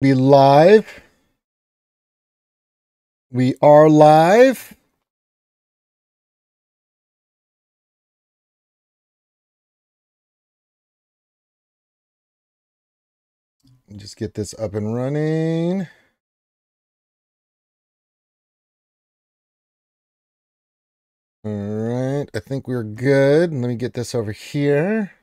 Be live. We are live. Just get this up and running. All right, I think we're good. Let me get this over here.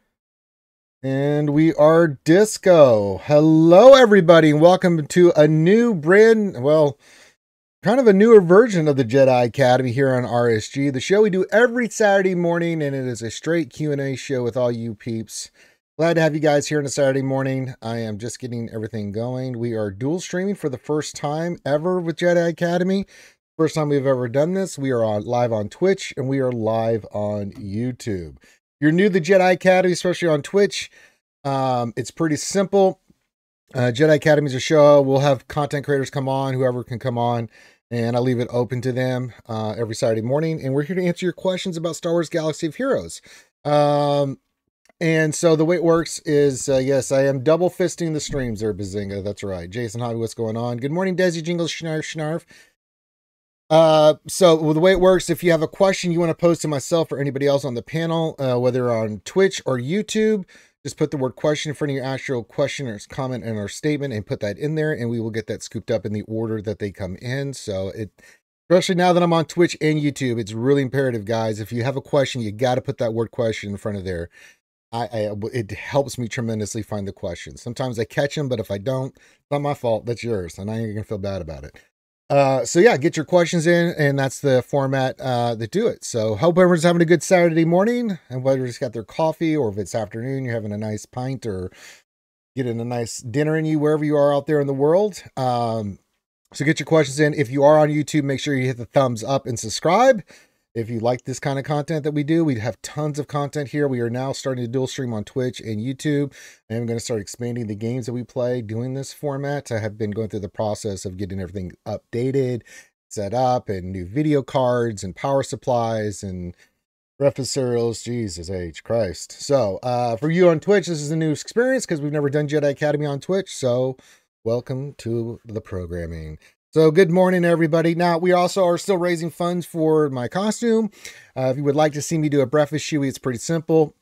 And we are disco. Hello, everybody, and welcome to a new brand, well, kind of a newer version of the Jedi Academy here on RSG, the show we do every Saturday morning, and it is a straight Q&A show with all you peeps. Glad to have you guys here on a Saturday morning. I am just getting everything going. We are dual streaming for the first time ever with Jedi Academy. First time we've ever done this. We are on live on Twitch and we are live on YouTube you're new to the Jedi Academy, especially on Twitch, um, it's pretty simple. Uh, Jedi Academy is a show. We'll have content creators come on, whoever can come on, and I leave it open to them uh, every Saturday morning. And we're here to answer your questions about Star Wars Galaxy of Heroes. Um, and so the way it works is, uh, yes, I am double fisting the streams there, Bazinga. That's right. Jason Hobby, what's going on? Good morning, Desi Jingles, Schnarf, Schnarf. Uh, so well, the way it works, if you have a question you want to post to myself or anybody else on the panel, uh, whether on Twitch or YouTube, just put the word question in front of your actual question or comment and our statement and put that in there, and we will get that scooped up in the order that they come in. So it, especially now that I'm on Twitch and YouTube, it's really imperative, guys. If you have a question, you got to put that word question in front of there. I, I, it helps me tremendously find the questions. Sometimes I catch them, but if I don't, it's not my fault. That's yours, and I ain't gonna feel bad about it. Uh, so yeah, get your questions in, and that's the format uh, that do it. So hope everyone's having a good Saturday morning, and whether it's got their coffee or if it's afternoon, you're having a nice pint or getting a nice dinner in you wherever you are out there in the world. Um, so get your questions in. If you are on YouTube, make sure you hit the thumbs up and subscribe. If you like this kind of content that we do, we have tons of content here. We are now starting to dual stream on Twitch and YouTube. And I'm going to start expanding the games that we play doing this format. I have been going through the process of getting everything updated, set up, and new video cards and power supplies and reference serials. Jesus H. Christ. So uh, for you on Twitch, this is a new experience because we've never done Jedi Academy on Twitch. So welcome to the programming. So good morning, everybody. Now we also are still raising funds for my costume. Uh, if you would like to see me do a breakfast shoey, it's pretty simple.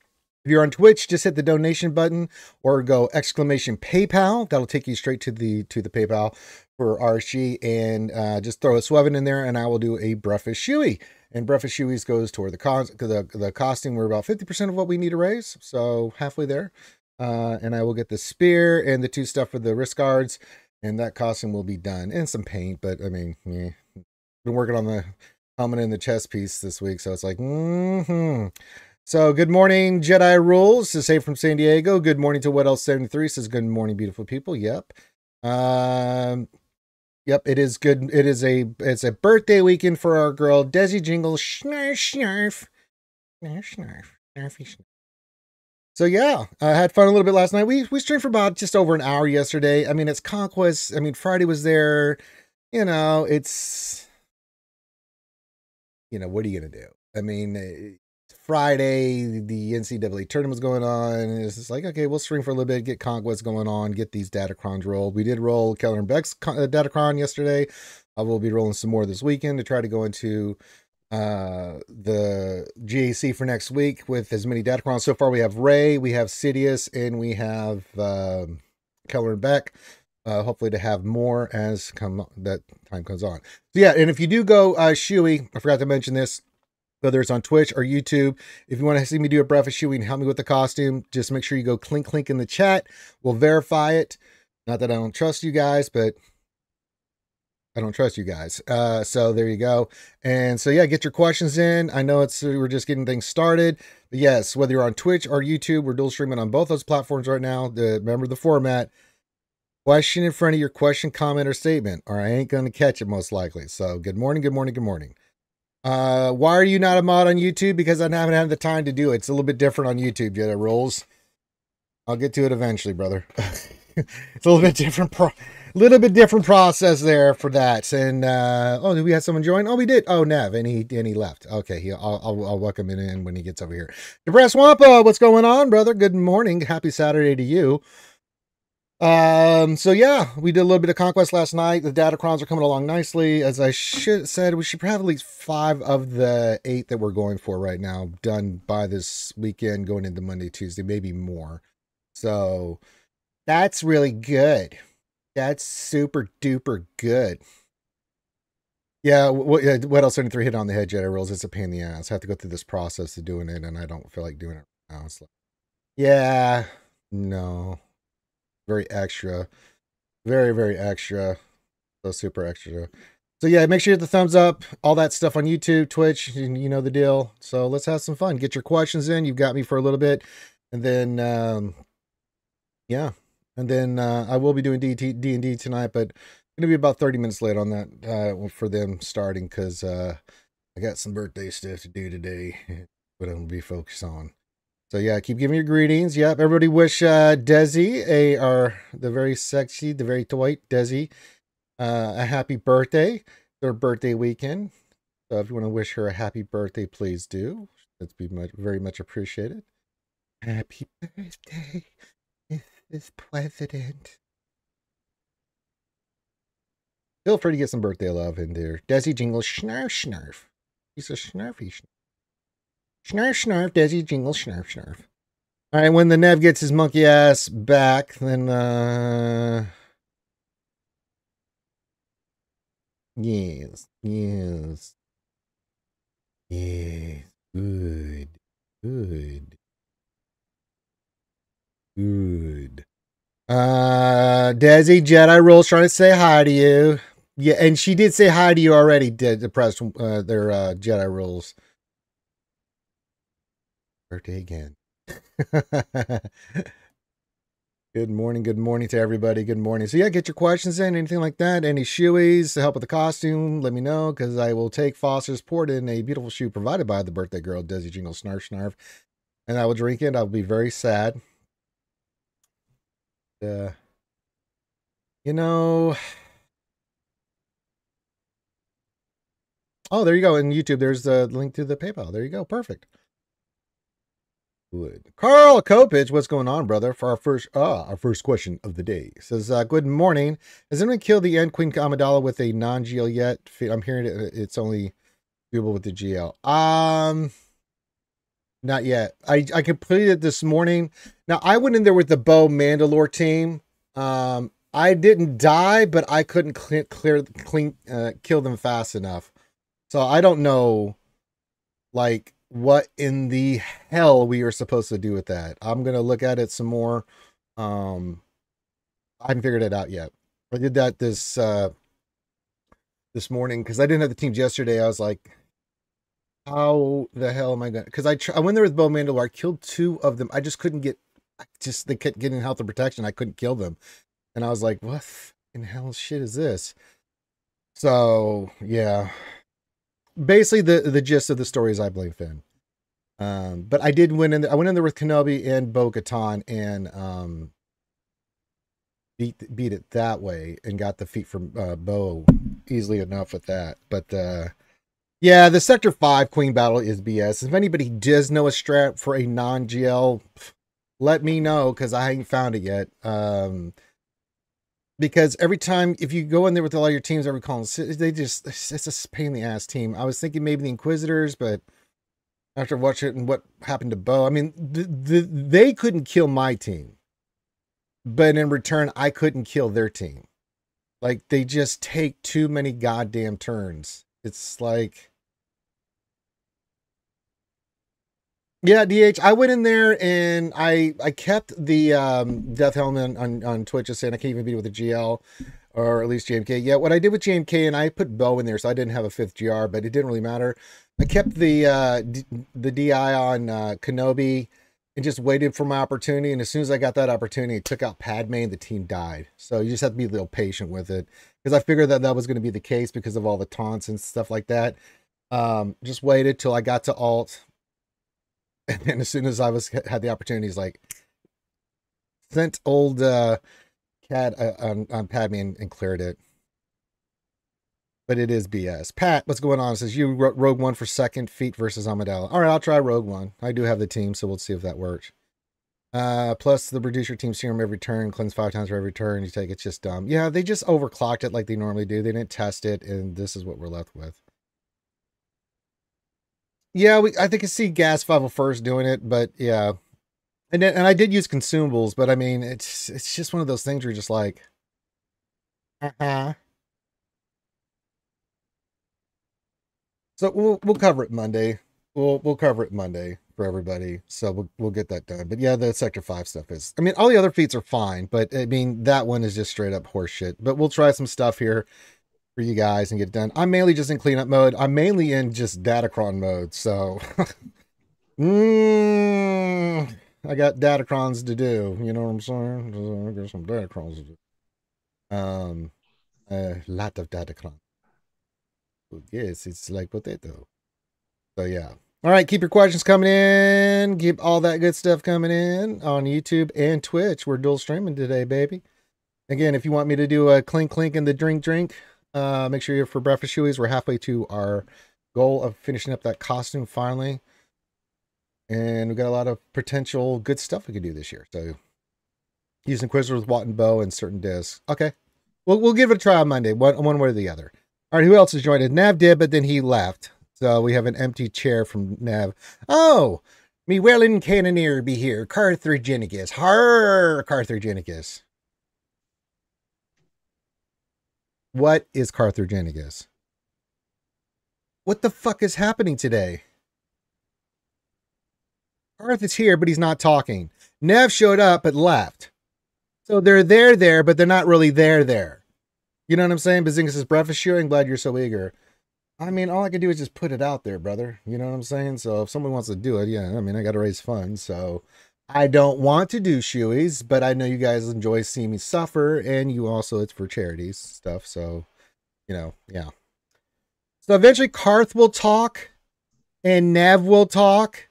If you're on Twitch, just hit the donation button or go exclamation PayPal. That'll take you straight to the to the PayPal for RSG, and uh, just throw a sweven in there, and I will do a breakfast shoey. And breakfast shoeys goes toward the cost the the costing. We're about fifty percent of what we need to raise, so halfway there. Uh, and I will get the spear and the two stuff for the wrist guards and that costume will be done and some paint but i mean yeah. Been working on the helmet and the chest piece this week so it's like mm-hmm. So good morning jedi rules. To say from san diego. Good morning to what else 73 says good morning beautiful people. Yep. Um yep it is good it is a it's a birthday weekend for our girl desi jingle. Snarf snarf. Snarf snarf. Snarfy snarf so yeah, I had fun a little bit last night. We we streamed for about just over an hour yesterday. I mean, it's Conquest. I mean, Friday was there. You know, it's you know, what are you gonna do? I mean, eh, Friday the NCAA tournament was going on, and it's just like, okay, we'll stream for a little bit, get Conquest going on, get these Datacrons rolled. We did roll Kelleran Beq's uh, Datacron yesterday. I will be rolling some more this weekend to try to go into uh, the GAC for next week with as many Datacrons. So far, we have Rey, we have Sidious, and we have um, Kelleran Beq. Uh, hopefully, to have more as come that time comes on. So yeah, and if you do go uh, Shuey, I forgot to mention this. Whether it's on Twitch or YouTube, if you want to see me do a breakfast Shuey and help me with the costume, just make sure you go clink clink in the chat. We'll verify it. Not that I don't trust you guys, but I don't trust you guys. Uh, so there you go. And so yeah, get your questions in. I know it's we're just getting things started. But yes, whether you're on Twitch or YouTube, we're dual streaming on both those platforms right now. The, remember the format. Question in front of your question, comment, or statement, or I ain't gonna catch it most likely. So good morning, good morning, good morning. Uh, why are you not a mod on YouTube? Because I haven't had the time to do it. It's a little bit different on YouTube, Jedi rules. I'll get to it eventually, brother. it's a little bit different. Pro- little bit different process there for that. And uh, oh, did we have someone join? Oh, we did. Oh, Nev, and he and he left. Okay, he, I'll, I'll, I'll welcome him in when he gets over here. Depressed Wampa, what's going on, brother? Good morning. Happy Saturday to you. Um, so yeah, we did a little bit of conquest last night. The Datacrons are coming along nicely. As I should said, we should have at least five of the eight that we're going for right now done by this weekend, going into Monday, Tuesday, maybe more. So that's really good. That's super duper good. Yeah, what, what else? 73 hit on the head Jedi rules. It's a pain in the ass. I have to go through this process of doing it, and I don't feel like doing it right now. Like, yeah, no very extra. Very, very extra. So super extra. So yeah, make sure you hit the thumbs up, all that stuff on YouTube, Twitch, you know the deal. So let's have some fun. Get your questions in. You've got me for a little bit. And then um yeah. And then uh I will be doing D D and D tonight, but gonna be about 30 minutes late on that uh for them starting because uh I got some birthday stuff to do today. But I'm gonna be focused on. So yeah, keep giving your greetings. Yep, everybody wish uh, Desi a our the very sexy, the very white Desi uh, a happy birthday. Their birthday weekend. So if you want to wish her a happy birthday, please do. That'd be much, very much appreciated. Happy birthday, Mrs. President. Feel free to get some birthday love in there. Desi Jingle Snarf Snarf. He's a snarfy snarf. Snarf, snarf, Desi jingle, snarf, snarf. All right, when the Nev gets his monkey ass back, then, uh. Yes, yes. Yes, good, good. Good. Uh, Desi Jedi Rules trying to say hi to you. Yeah, and she did say hi to you already, did the uh, their uh, Jedi Rules birthday again. good morning, good morning to everybody. Good morning. So yeah, get your questions in, anything like that. Any shoeies to help with the costume, let me know because I will take Foster's poured in a beautiful shoe provided by the birthday girl, Desi Jingle Snarf Snarf, and I will drink it. I'll be very sad. Uh, you know. Oh, there you go. In YouTube, there's the link to the PayPal. There you go. Perfect. Good. Carl Kopich, what's going on, brother? For our first ah, our first question of the day. Says, uh, good morning. Has anyone killed the end Queen Amidala with a non-GL yet? I'm hearing it, it's only doable with the GL. Um not yet. I, I completed it this morning. Now I went in there with the Bo Mandalore team. Um I didn't die, but I couldn't clear, clear clean uh, kill them fast enough. So I don't know like what in the hell we are supposed to do with that. I'm gonna look at it some more. Um, I haven't figured it out yet. I did that this uh this morning because I didn't have the teams yesterday. I was like, how the hell am I gonna? Because I tr- I went there with Bo Mandalore. I killed two of them. I just couldn't get. Just they kept getting health and protection. I couldn't kill them, and I was like, what in hell shit is this? So yeah, basically the the gist of the story is I blame Finn. Um, but I did win in. The, I went in there with Kenobi and Bo Katan and um, beat beat it that way and got the feet from uh, Bo easily enough with that. But uh, yeah, the Sector Five Queen battle is BS. If anybody does know a strat for a non GL, let me know because I ain't found it yet. Um, because every time if you go in there with all your teams, every call they just it's a pain in the ass team. I was thinking maybe the Inquisitors, but after watching it and what happened to Bo, I mean, the, the, they couldn't kill my team, but in return, I couldn't kill their team. Like they just take too many goddamn turns. It's like Yeah, DH. I went in there and I I kept the um, Death Helmet on, on Twitch just saying I can't even beat it with a GL or at least JMK. Yeah, what I did with JMK and I put Bo in there, so I didn't have a fifth GR, but it didn't really matter. I kept the uh, D- the DI on uh, Kenobi and just waited for my opportunity. And as soon as I got that opportunity, I took out Padme and the team died. So you just have to be a little patient with it because I figured that that was going to be the case because of all the taunts and stuff like that. Um, just waited till I got to alt and then as soon as I was had the opportunities, like sent old uh cat uh, on, on Padme and, and cleared it. But it is BS. Pat, what's going on? It says you Rogue One for second feet versus Amidala. All right, I'll try Rogue One. I do have the team, so we'll see if that works. Uh, plus the reduce your team serum every turn, cleanse five times for every turn you take. It's just dumb. Yeah, they just overclocked it like they normally do. They didn't test it, and this is what we're left with. Yeah, we I think I see Gas 501st doing it, but yeah. And then, and I did use consumables, but I mean it's it's just one of those things where you're just like uh-huh. So we'll we'll cover it Monday. We'll we'll cover it Monday for everybody. So we'll we'll get that done. But yeah, the sector five stuff is I mean, all the other feats are fine, but I mean that one is just straight up horseshit. But we'll try some stuff here for you guys and get it done. I'm mainly just in cleanup mode. I'm mainly in just Datacron mode. So mm, I got Datacrons to do. You know what I'm saying? I got some Datacrons to do. Um a lot of Datacron. Yes, it's like potato. So yeah. All right, keep your questions coming in. Keep all that good stuff coming in on YouTube and Twitch. We're dual streaming today, baby. Again, if you want me to do a clink clink and the drink drink, uh, make sure you're for breakfast shoeies. We're halfway to our goal of finishing up that costume finally. And we've got a lot of potential good stuff we can do this year. So using Inquisitor with Watt and Bo and certain discs. Okay. We'll we'll give it a try on Monday, one one way or the other. All right, who else has joined us? Nav did, but then he left. So we have an empty chair from Nav. Oh, me Wellin Cannoneer be here. Carthaginigus. Har Carthaginigus. What is Carthaginigus? What the fuck is happening today? Carth is here, but he's not talking. Nev showed up but left. So they're there there, but they're not really there there. You know what I'm saying? Bazinga says, breakfast shoe. I'm glad you're so eager. I mean, all I can do is just put it out there, brother. You know what I'm saying? So if someone wants to do it, yeah, I mean, I got to raise funds. So I don't want to do shoeies, but I know you guys enjoy seeing me suffer, and you also, it's for charities stuff. So, you know, yeah. So eventually, Carth will talk, and Nev will talk,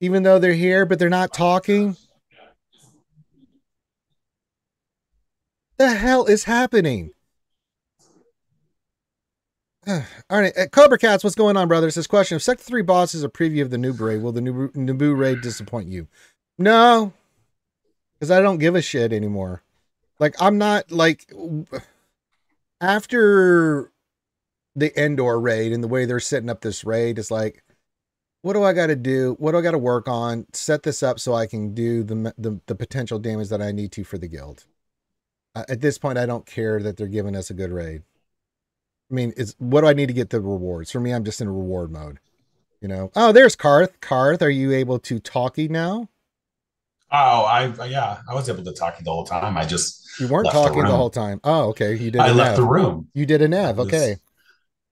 even though they're here, but they're not talking. The hell is happening? All right, uh, Cobra Cats, what's going on, brothers? This question: If Sector Three boss is a preview of the new raid, will the new Naboo raid disappoint you? No, because I don't give a shit anymore. Like I'm not like after the Endor raid and the way they're setting up this raid is like, what do I got to do? What do I got to work on? Set this up so I can do the, the the potential damage that I need to for the guild. Uh, at this point, I don't care that they're giving us a good raid. I mean, it's what do I need to get the rewards? For me, I'm just in reward mode. You know. Oh, there's Karth. Karth, are you able to talkie now? Oh, I yeah, I was able to talkie the whole time. I just you weren't talking the, the, whole time. Oh, okay. You did. I left nav. the room. You did a nav. Okay.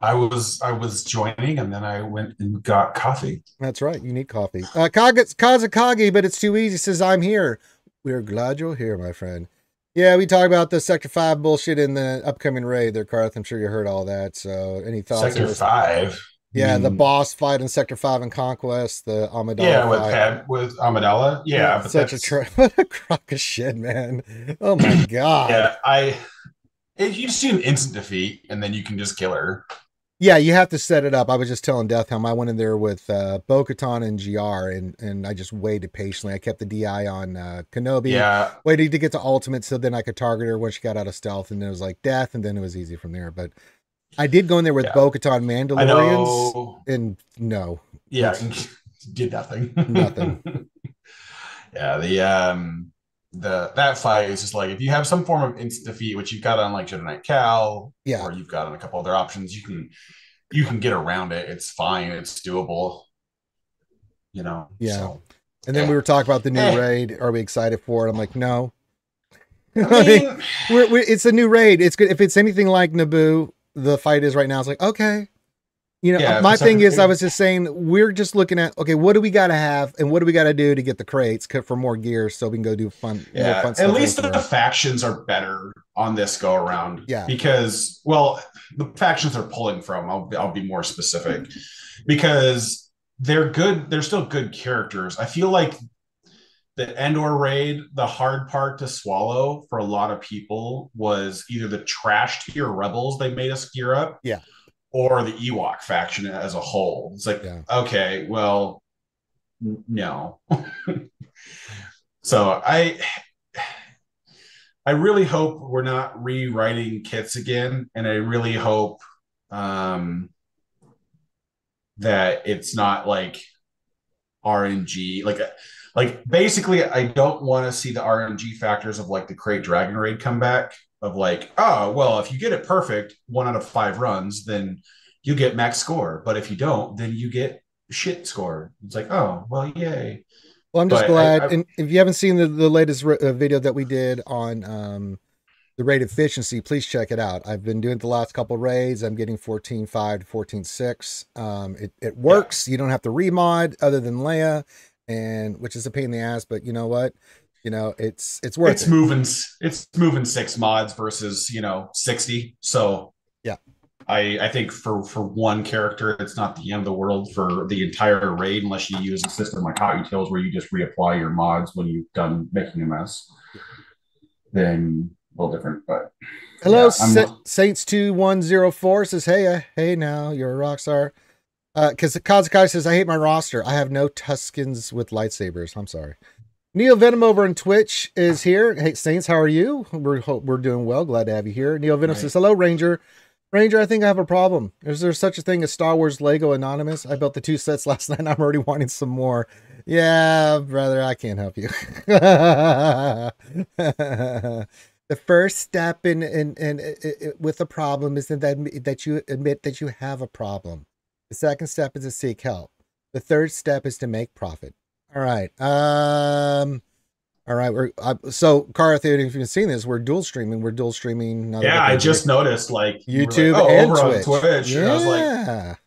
I was I was joining, and then I went and got coffee. That's right. You need coffee. Uh, Kazakagi, but it's too easy. Says I'm here. We're glad you're here, my friend. Yeah, we talked about the Sector Five bullshit in the upcoming raid there, Carth. I'm sure you heard all that. So, any thoughts? Sector Five. Yeah, mm. the boss fight in Sector Five and Conquest, the Amidala. Yeah, with Pad, with Amidala. Yeah, such a tra- what a crock of shit, man. Oh my god. yeah, I. It, you just do an instant defeat, and then you can just kill her. Yeah, you have to set it up. I was just telling Deathhelm I went in there with uh, Bo-Katan and GR, and and I just waited patiently. I kept the DI on uh, Kenobi. Yeah, waited to get to ultimate so then I could target her when she got out of stealth, and then it was like death, and then it was easy from there. But I did go in there with yeah. Bo-Katan Mandalorians, and no, yeah, did nothing. Nothing. yeah, the um the that fight is just like if you have some form of instant defeat, which you've got on like Jedi Knight Cal, yeah, or you've got on a couple other options, you can you can get around it. It's fine. It's doable. You know. Yeah. So, and then we were talking about the new eh. raid. Are we excited for it? I'm like, no. I mean, we're, we're, it's a new raid. It's good if it's anything like Naboo. The fight is right now. It's like okay, you know, yeah, uh, my thing is, I was just saying, we're just looking at okay, what do we got to have, and what do we got to do to get the crates for more gear, so we can go do fun. Yeah, fun at least the, the factions are better on this go around. Yeah, because well, the factions are pulling from. I'll I'll be more specific because they're good. They're still good characters. I feel like the Endor raid, the hard part to swallow for a lot of people was either the trash tier rebels they made us gear up. Yeah or the Ewok faction as a whole. It's like, yeah. okay, well, no. So I I really hope we're not rewriting kits again, and I really hope um, that it's not like RNG. Like, like basically, I don't want to see the RNG factors of like the Krayt Dragon Raid come back. Of like, oh well, if you get it perfect, one out of five runs, then you get max score. But if you don't, then you get shit score. It's like, oh well, yay. Well, I'm just but glad. I, I, and if you haven't seen the, the latest uh, video that we did on um, the raid efficiency, please check it out. I've been doing the last couple raids. I'm getting 14.5 to 14.6. Um, it, it works. Yeah. You don't have to remod other than Leia, and which is a pain in the ass, but you know what? You know, it's it's worth it's it. moving it's moving six mods versus, you know, 60. So yeah. I, I think for for one character, it's not the end of the world for the entire raid unless you use a system like HotUtils where you just reapply your mods when you've done making a mess. Then a little different, but hello, yeah, Saints two one zero four says, "Hey, uh, hey, now you're a rock star." Because uh, Kazakai says, "I hate my roster. I have no Tuskens with lightsabers. I'm sorry." Neil Venom over on Twitch is here. Hey, Saints, how are you? We're we're doing well. Glad to have you here. Neil Venom right. says, "Hello, Ranger." Ranger, I think I have a problem. Is there such a thing as Star Wars Lego Anonymous? I built the two sets last night. I'm already wanting some more. Yeah, brother, I can't help you. the first step in in, in, in, with a problem is that that you admit that you have a problem. The second step is to seek help. The third step is to make profit. All right. Um. All right. We're uh, so Karth. If you've seen this, we're dual streaming. We're dual streaming. Yeah, I just noticed like YouTube like, oh, and Twitch. Twitch. Yeah. I was like,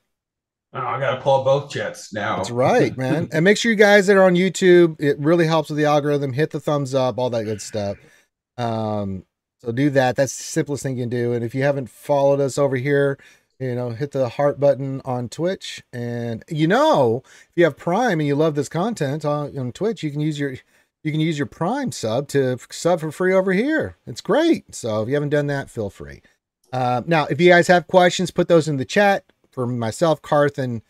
oh, I gotta pull up both jets now. That's right, man. and make sure you guys that are on YouTube, it really helps with the algorithm. Hit the thumbs up, all that good stuff. Um, so do that. That's the simplest thing you can do. And if you haven't followed us over here, you know, hit the heart button on Twitch. And you know, if you have Prime and you love this content on, on Twitch, you can use your you can use your Prime sub to sub for free over here. It's great. So if you haven't done that, feel free. Uh, now, if you guys have questions, put those in the chat for myself, Karth, and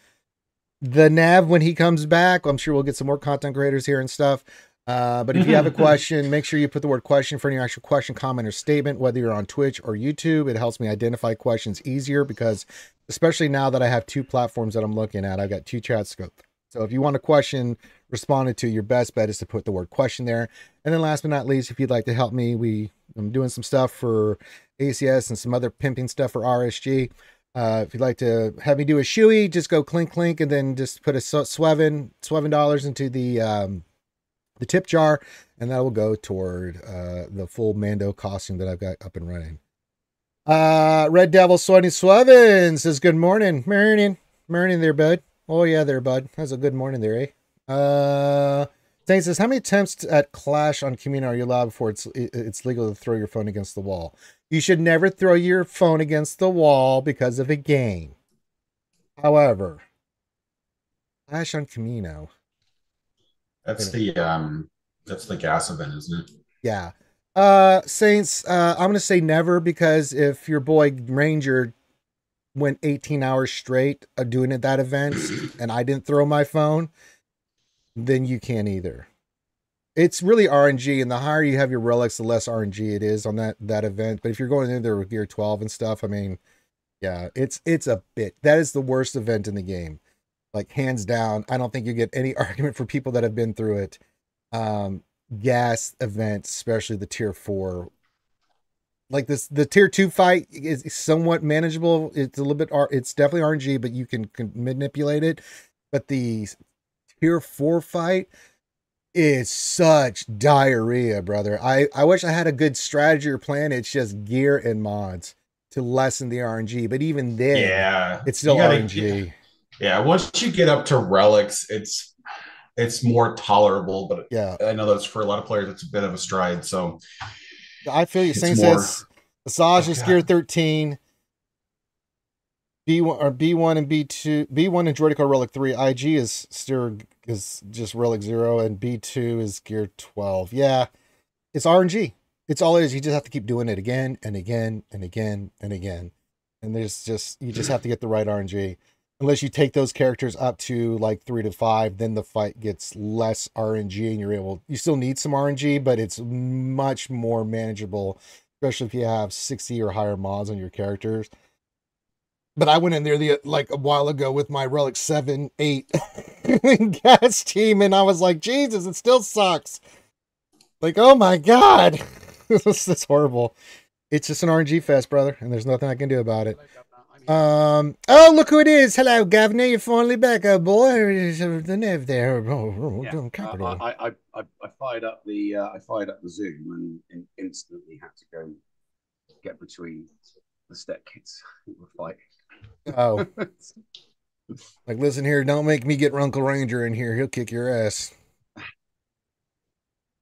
the Nav when he comes back. I'm sure we'll get some more content creators here and stuff. Uh, but if you have a question, make sure you put the word question for any actual question, comment, or statement, whether you're on Twitch or YouTube. It helps me identify questions easier because, especially now that I have two platforms that I'm looking at, I've got two chats to go. So if you want a question responded to, your best bet is to put the word question there. And then last but not least, if you'd like to help me, we I'm doing some stuff for ACS and some other pimping stuff for RSG. Uh, if you'd like to have me do a shoey, just go clink clink and then just put a swevin swevin dollars into the um, the tip jar, and that will go toward uh, the full Mando costume that I've got up and running. Uh, Red Devil Sweaty Swevin says, Good morning. Morning. Morning there, bud. Oh, yeah, there, bud. That's a good morning there, eh? Uh, says, How many attempts at Clash on Kamino are you allowed before it's, it's legal to throw your phone against the wall? You should never throw your phone against the wall because of a game. However, Clash on Kamino that's the um that's the gas event, isn't it? Yeah. Uh Saints, uh I'm gonna say never because if your boy Ranger went 18 hours straight of doing it that event and I didn't throw my phone, then you can't either. It's really RNG, and the higher you have your relics, the less RNG it is on that that event. But if you're going in there with gear 12 and stuff, I mean, yeah, it's it's a bit. That is the worst event in the game like hands down. I don't think you get any argument for people that have been through it. Um, gas events, especially the tier four. Like this, the tier two fight is somewhat manageable. It's a little bit, it's definitely RNG, but you can, can manipulate it. But the tier four fight is such diarrhea, brother. I, I wish I had a good strategy or plan. It's just gear and mods to lessen the RNG. But even then, yeah, it's still gotta, RNG. Yeah once you get up to relics, it's it's more tolerable. But yeah, I know that's for a lot of players, it's a bit of a stride. So I feel you. More... says Asajj oh, is gear thirteen. B one or B one and B two, B one and Droideka Relic three. IG is still is just Relic zero, and B two is gear twelve. Yeah, it's RNG. It's all it is. You just have to keep doing it again and again and again and again. And there's just you just have to get the right RNG. Unless you take those characters up to like three to five, then the fight gets less RNG and you're able, you still need some RNG, but it's much more manageable, especially if you have 60 or higher mods on your characters. But I went in there the like a while ago with my Relic 7, 8 gas team, and I was like, Jesus, it still sucks. Like, oh my god. this is horrible. It's just an RNG fest, brother, and there's nothing I can do about it. Um. Oh, look who it is! Hello, Governor. You're finally back, oh boy. The Nev there. Oh, yeah. Capital. I, I, I, I fired up the uh, I fired up the Zoom and, and instantly had to go get between the step kids who were fighting. Oh. like, listen here, don't make me get Runkle Ranger in here. He'll kick your ass.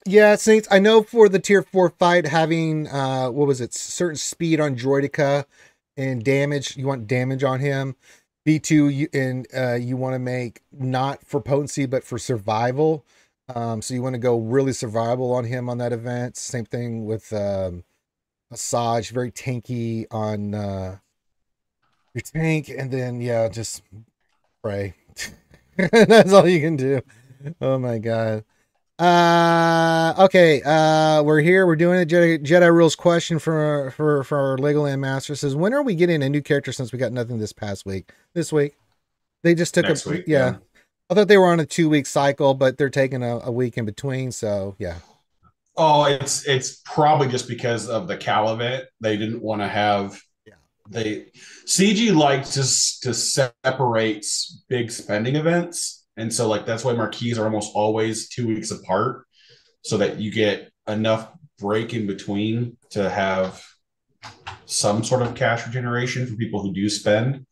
Yeah, Saints. I know for the tier four fight, having uh, what was it, certain speed on Droideka and damage. You want damage on him. B two, you and uh, you want to make not for potency but for survival. Um, so you want to go really survival on him on that event. Same thing with um, Asajj, very tanky on uh, your tank, and then yeah, just pray. That's all you can do. Oh my god. Uh, okay. Uh, we're here. We're doing a Jedi, Jedi rules question for for for our Legoland master. Says when are we getting a new character since we got nothing this past week? This week, they just took Next a week, yeah. yeah. I thought they were on a two week cycle, but they're taking a, a week in between. So yeah. Oh, it's it's probably just because of the Cal event. They didn't want to have yeah. they CG likes to to separate big spending events and so like that's why marquees are almost always two weeks apart, so that you get enough break in between to have some sort of cash regeneration for people who do spend.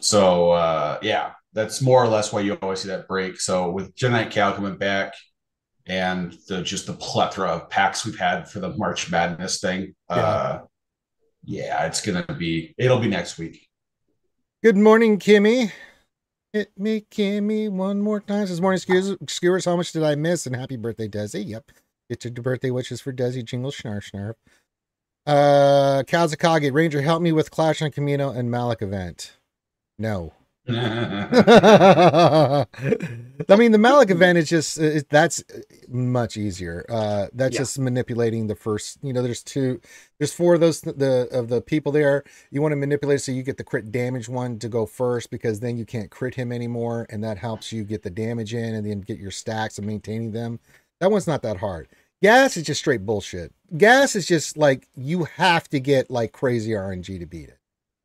So uh, yeah, that's more or less why you always see that break. So with Jedi Knight Cal coming back and the just the plethora of packs we've had for the March Madness thing, yeah, uh, yeah it's gonna be it'll be next week. Good morning, Kimmy. Hit me, Kimmy, one more time. This morning, skewers, skewers, how much did I miss? And happy birthday, Desi. Yep. Get your birthday wishes for Desi. Jingle, snarf, snarf. Uh, Kazakage, Ranger, help me with Clash on Kamino and Malak event. No. I mean, the Malak event is just it, that's much easier. Uh, that's yeah. just manipulating the first. You know, there's two, there's four of those the of the people there. You want to manipulate so you get the crit damage one to go first because then you can't crit him anymore, and that helps you get the damage in and then get your stacks and maintaining them. That one's not that hard. Gas is just straight bullshit. Gas is just like you have to get like crazy RNG to beat it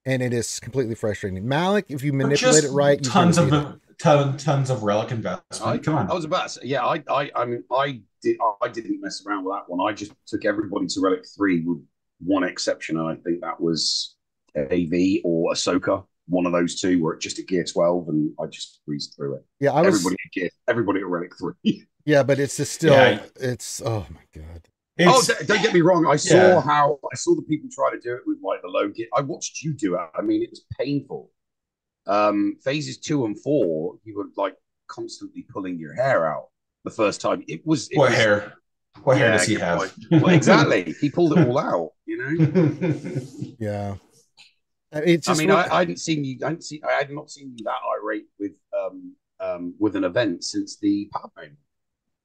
and it is completely frustrating. Malak, if you manipulate it right, tons of ton, tons of relic investment. I, Come on, I was about to say, yeah, I, I, I mean, I did, I didn't mess around with that one. I just took everybody to relic three with one exception, and I think that was AV or Ahsoka. One of those two were just a gear twelve, and I just breezed through it. Yeah, I was everybody at gear, everybody at relic three. yeah, but it's just still, yeah. it's oh my god. Oh, it's, oh, don't get me wrong. I saw yeah. how I saw the people try to do it with like the low gear. I watched you do it. I mean, it was painful. Um, phases two and four, you were like constantly pulling your hair out the first time. It was it what was, hair? What yeah, hair does he have? Well, exactly. he pulled it all out. You know. yeah. Uh, it's I mean, I, I, hadn't seen you. I hadn't seen. I had not seen you that irate with um um with an event since the power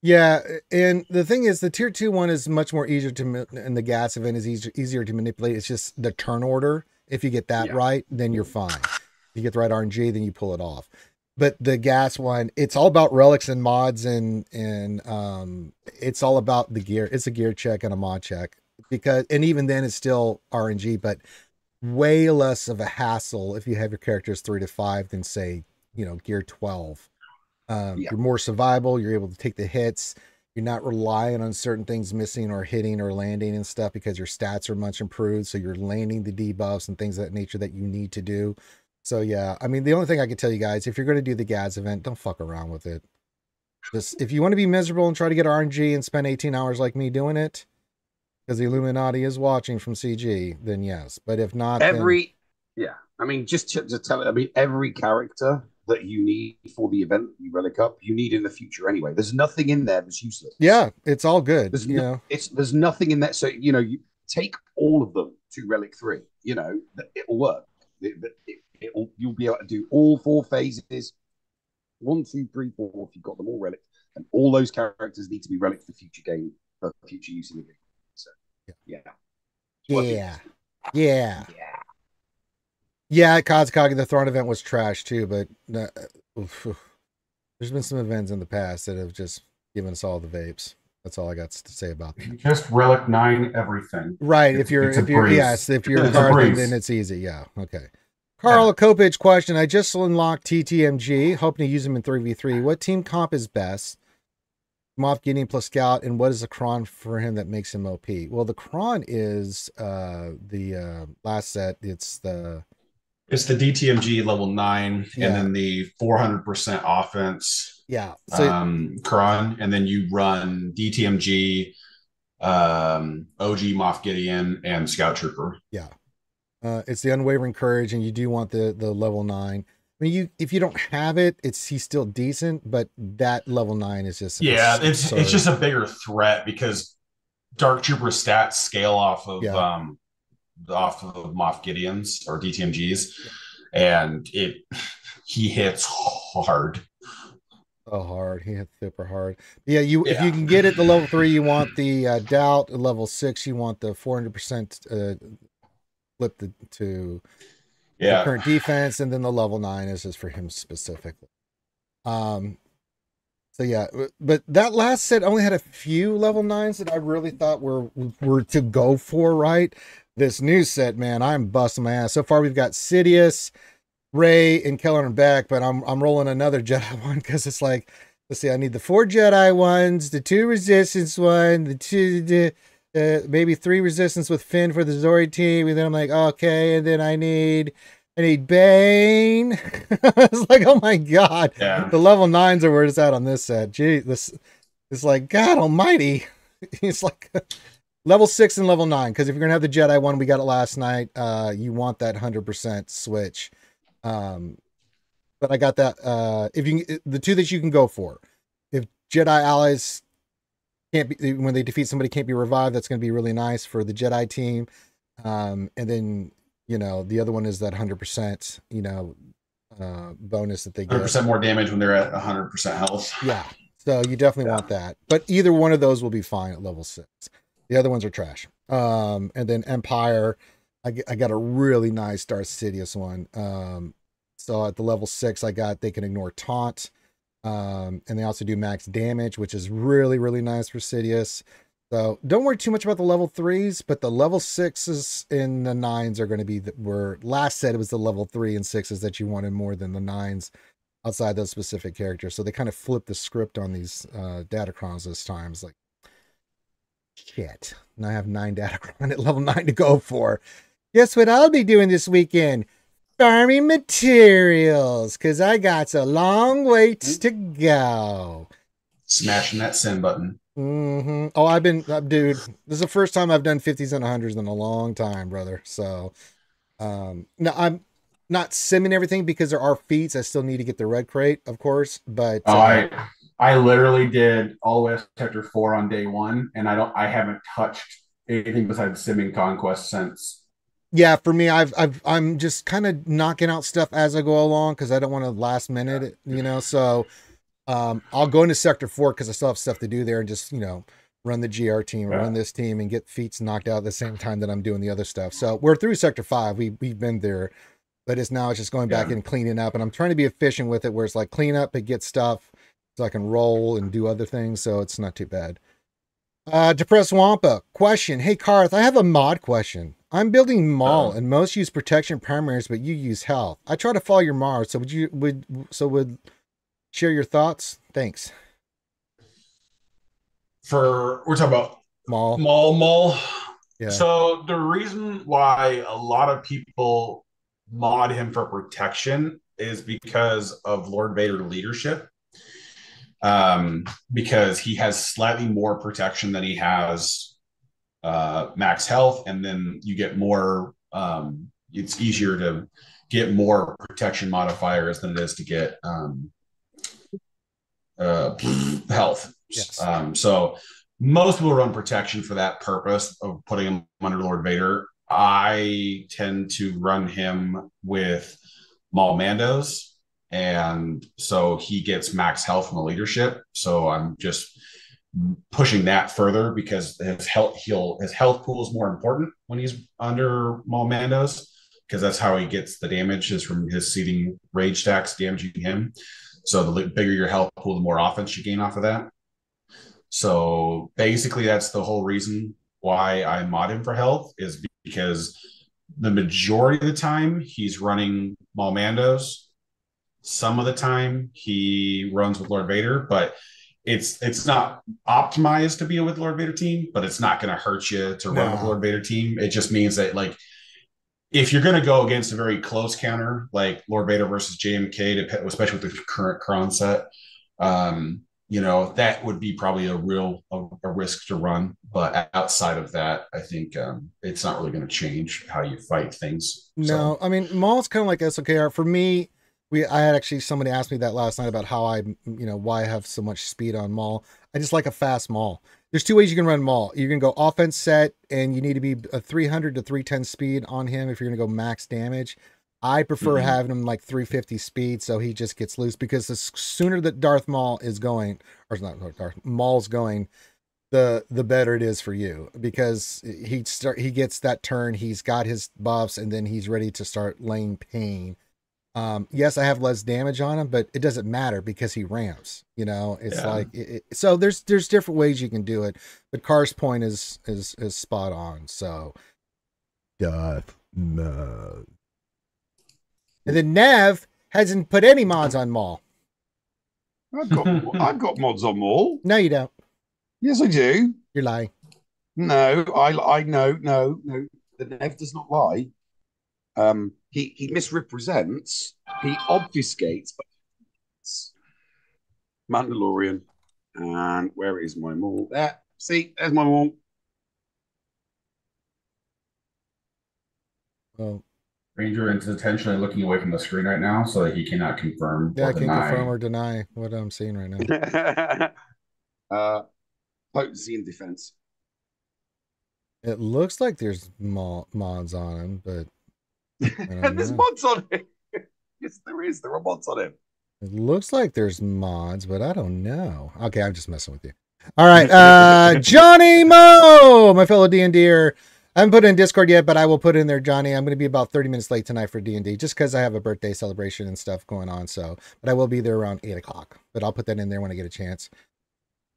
yeah, and the thing is, the tier two one is much more easier to, and the gas event is easier, easier to manipulate. It's just the turn order. If you get that yeah. right, then you're fine. If you get the right RNG, then you pull it off. But the gas one, it's all about relics and mods, and and um, it's all about the gear. It's a gear check and a mod check because, and even then, it's still RNG, but way less of a hassle if you have your characters three to five than say, you know, gear twelve um, yeah. You're more survivable. You're able to take the hits. You're not relying on certain things missing or hitting or landing and stuff because your stats are much improved. So you're landing the debuffs and things of that nature that you need to do. So yeah, I mean, the only thing I can tell you guys, if you're going to do the Gads event, don't fuck around with it. Just if you want to be miserable and try to get RNG and spend 18 hours like me doing it, because the Illuminati is watching from CG, then yes. But if not, every then... yeah, I mean, just to, to tell it, I mean, every character that you need for the event, the Relic up you need in the future anyway. There's nothing in there that's useless. Yeah, it's all good. There's you no, know, it's there's nothing in that. So you know, you take all of them to Relic Three. You know, it'll work. It, it, it'll, you'll be able to do all four phases one, two, three, four, if you've got them all relic. And all those characters need to be relic for future game, for future use in the game. So, yeah. Yeah. Yeah. Yeah. Yeah. Yeah, Kazakage, the Thrawn event was trash too, but uh, oof, oof. there's been some events in the past that have just given us all the vapes. That's all I got to say about that. Just relic nine everything. Right. It's- if you're if you're breeze. yes, if you're It's breeze. then it's easy. Yeah. Okay. Carl Kopich question. I just unlocked DTMG, hoping to use him in 3v3. What team comp is best? Moff Gideon plus Scout, and what is the cron for him that makes him OP? Well, the cron is uh the uh last set. It's the It's the DTMG level nine, Yeah. and then the 400% offense yeah. So um, cron, and then you run DTMG, um, OG Moff Gideon, and Scout Trooper. Yeah. Uh, it's the unwavering courage, and you do want the the level nine. I mean, you if you don't have it, it's he's still decent, but that level nine is just Yeah, it's it's just a bigger threat because Dark Trooper stats scale off of Yeah. um off of Moff Gideon's or DTMGs, and it he hits hard. so hard. He hits super hard. Yeah, you if you can get it the level three, you want the uh, doubt. At level six, you want the four hundred percent uh, flip the, to the current defense, and then the level nine is just for him specifically. Um, so yeah, but that last set only had a few level nines that I really thought were were to go for. Right, this new set, man, I'm busting my ass. So far, we've got Sidious, Rey, and Kelleran Beq, but I'm I'm rolling another Jedi one because it's like, let's see, I need the four Jedi ones, the two Resistance one, the two the uh, maybe three resistance with Finn for the Zorii team, and then I'm like, okay, and then I need I need Bane. it's like, oh my god, yeah. the level nines are where it's at on this set. Gee, this it's like God Almighty. It's like level six and level nine because if you're gonna have the Jedi one, we got it last night. Uh, you want that hundred percent switch. Um, but I got that. Uh, if you the two that you can go for, if Jedi allies can't be when they defeat somebody can't be revived, that's going to be really nice for the Jedi team. Um, and then you know the other one is that hundred percent you know uh bonus that they get. percent more damage when they're at hundred percent health. Yeah, so you definitely Yeah. want that. But either one of those will be fine at level six. The other ones are trash. Um, and then Empire, I got a really nice Darth Sidious one. Um, so at the level six, I got they can ignore taunt. Um, and they also do max damage, which is really, really nice for Sidious. So don't worry too much about the level threes, but the level sixes and the nines are going to be the, where last said it was the level three and sixes that you wanted more than the nines outside those specific characters. So they kind of flipped the script on these uh, Datacrons this time. It's like, shit. And I have nine Datacron at level nine to go for. Guess what I'll be doing this weekend? Farming materials, because I got a long waits to go. Smashing that send button. Mm-hmm. Oh, I've been, uh, dude. This is the first time I've done 50s and 100s in a long time, brother. So, um, no, I'm not simming everything because there are feats. I still need to get the red crate, of course. But Oh, uh, I I literally did all the way up to chapter four on day one, and I don't I haven't touched anything besides Simming Conquest since. yeah, for me, I've, I've, I'm just kind of knocking out stuff as I go along because I don't want to last minute, you know. So, um, I'll go into sector four because I still have stuff to do there and just, you know, run the GR team Yeah. run this team and get feats knocked out at the same time that I'm doing the other stuff. So we're through sector five. We we've been there, but it's now it's just going back Yeah. and cleaning up. And I'm trying to be efficient with it, where it's like clean up and get stuff so I can roll and do other things. So it's not too bad. Uh, Depressed Wampa question. Hey, Karth, I have a mod question. I'm building Maul, Uh-oh. and most use protection primaries, but you use health. I try to follow your Mars, so would you would so would share your thoughts? Thanks, For we're talking about Maul. Maul Maul. Yeah. So the reason why a lot of people mod him for protection is because of Lord Vader leadership. Um, because he has slightly more protection than he has uh, max health, and then you get more. Um, it's easier to get more protection modifiers than it is to get um, uh, health. Yes. Um, so most people run protection for that purpose of putting him under Lord Vader. I tend to run him with Maul Mandos, and so he gets max health from the leadership. So I'm just pushing that further because his health heal his health pool is more important when he's under Maul Mandos because that's how he gets the damage is from his seeding rage stacks damaging him. So the bigger your health pool, the more offense you gain off of that. So basically, that's the whole reason why I mod him for health is because the majority of the time he's running Maul Mandos. Some of the time he runs with Lord Vader, but it's it's not optimized to be with Lord Vader team, but it's not going to hurt you to run no. with Lord Vader team. It just means that like if you're going to go against a very close counter like Lord Vader versus JMK, especially with the current Kron set, um, you know that would be probably a real a, a, risk to run. But outside of that, I think um, it's not really going to change how you fight things. No, so. I mean Maul's kind of like SOKR for me. We I had actually somebody asked me that last night about how I you know why I have so much speed on Maul. I just like a fast Maul. There's two ways you can run Maul. You can go offense set, and you need to be a 300 to 310 speed on him if you're going to go max damage. I prefer mm-hmm. having him like 350 speed, so he just gets loose. Because the sooner that Darth Maul is going, or not Darth Maul's going, the the better it is for you because he start he gets that turn. He's got his buffs, and then he's ready to start laying pain. Um, yes, I have less damage on him, but it doesn't matter because he ramps. You know, it's yeah. like it, it, so. There's there's different ways you can do it, but Car's point is is is spot on. So, Darth Maul, and then Nev hasn't put any mods on Maul. I've got I've got mods on Maul. No, you don't. Yes, I do. You're lying. No, I I know no no. The Nev does not lie. Um, he he misrepresents, he obfuscates. Mandalorian, and where is my Maul? There, see, there's my Maul. Well, Ranger is intentionally looking away from the screen right now so that he cannot confirm. Yeah, I can deny. confirm or deny what I'm seeing right now. uh, potency and defense. It looks like there's mods on him, but there's mods on it. yes, there is. There are mods on it. It looks like there's mods, but I don't know. Okay, I'm just messing with you. All right, uh, Johnny Mo, my fellow D and D'er. I haven't put it in Discord yet, but I will put it in there, Johnny. I'm going to be about 30 minutes late tonight for D and D, just because I have a birthday celebration and stuff going on. So, but I will be there around eight o'clock. But I'll put that in there when I get a chance.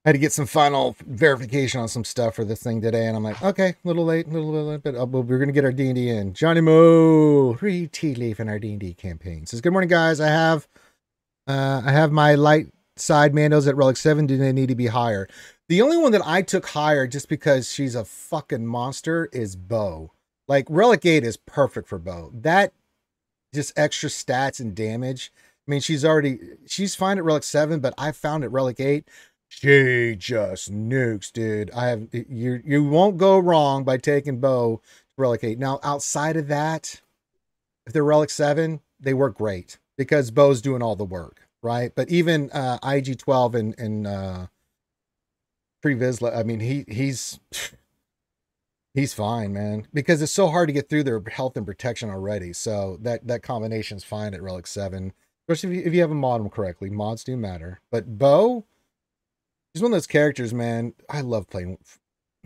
I had to get some final verification on some stuff for this thing today, and I'm like, okay, a little late, a little, little bit, but we're gonna get our D and D in. Johnny Mo, three tea leaf in our D and D campaign. Says, good morning, guys. I have, uh, I have my light side Mandos at Relic Seven. Do they need to be higher? The only one that I took higher just because she's a fucking monster is Bo. Like Relic Eight is perfect for Bo. That just extra stats and damage. I mean, she's already she's fine at Relic Seven, but I found at Relic Eight she just nukes, dude. I have you you won't go wrong by taking Bo to Relic 8. Now, outside of that, if they're Relic 7, they work great because Bo's doing all the work, right? But even uh IG 12 and and uh Pre Vizsla, I mean he he's he's fine, man. Because it's so hard to get through their health and protection already. So that that combination's fine at Relic 7. Especially if you, if you have a mod them correctly. Mods do matter. But Bo she's one of those characters, man. I love playing.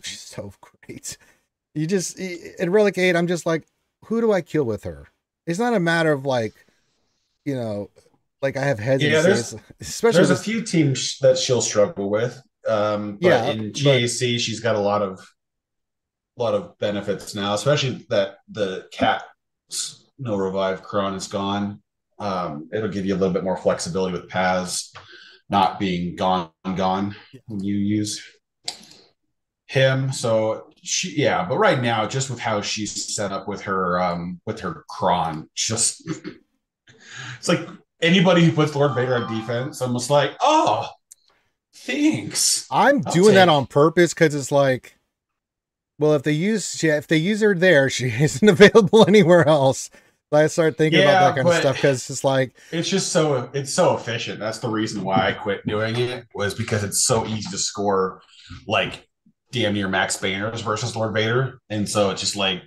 She's so great. You just at Relic Eight, I'm just like, who do I kill with her? It's not a matter of like, you know, like I have heads. Yeah, there's, especially there's a few teams that she'll struggle with. Um, but yeah, in GAC, but, she's got a lot of a lot of benefits now, especially that the cat no revive Kron is gone. Um, it'll give you a little bit more flexibility with Paz not being gone gone when you use him. So she yeah, but right now, just with how she's set up with her um with her cron, just it's like anybody who puts Lord Vader on defense, almost like, oh thanks. I'm I'll doing take. that on purpose because it's like well, if they use she if they use her there, she isn't available anywhere else. I start thinking yeah, about that kind of stuff because it's like it's just so it's so efficient. That's the reason why I quit doing it was because it's so easy to score like damn near max banners versus Lord Vader, and so it's just like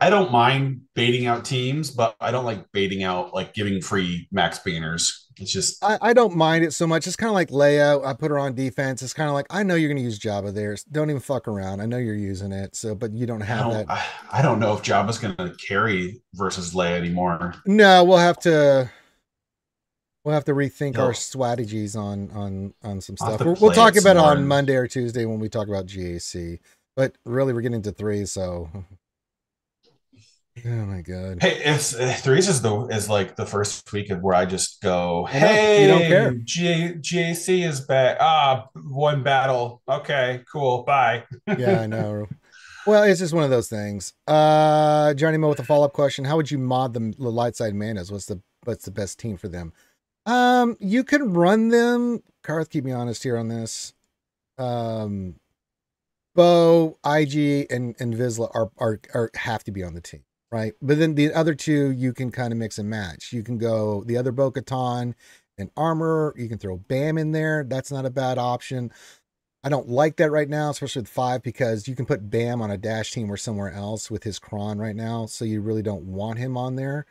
I don't mind baiting out teams, but I don't like baiting out like giving free max banners. It's just I, I don't mind it so much. It's kind of like Leia. I put her on defense. It's kind of like I know you're going to use Jabba there. Don't even fuck around. I know you're using it. So, but you don't I have don't, that. I, I don't know if Jabba's going to carry versus Leia anymore. No, we'll have to. We'll have to rethink No. our strategies on on on some stuff. We'll, we'll talk about it on Monday or Tuesday when we talk about GAC. But really, we're getting to three, so. Oh my god! Hey, it's uh, threes is the is like the first week of where I just go, hey, you don't care." G, GAC is back. Ah, one battle. Okay, cool. Bye. yeah, I know. Well, it's just one of those things. Uh Johnny Mo with a follow up question: How would you mod the, the light side Mandos? What's the what's the best team for them? Um, you can run them. Karth, keep me honest here on this. Um, Bo, IG, and and Vizsla are are are have to be on the team, right? But then the other two you can kind of mix and match. You can go the other Bo and armor. You can throw Bam in there. That's not a bad option. I don't like that right now, especially with five, because you can put Bam on a dash team or somewhere else with his cron right now. So you really don't want him on there.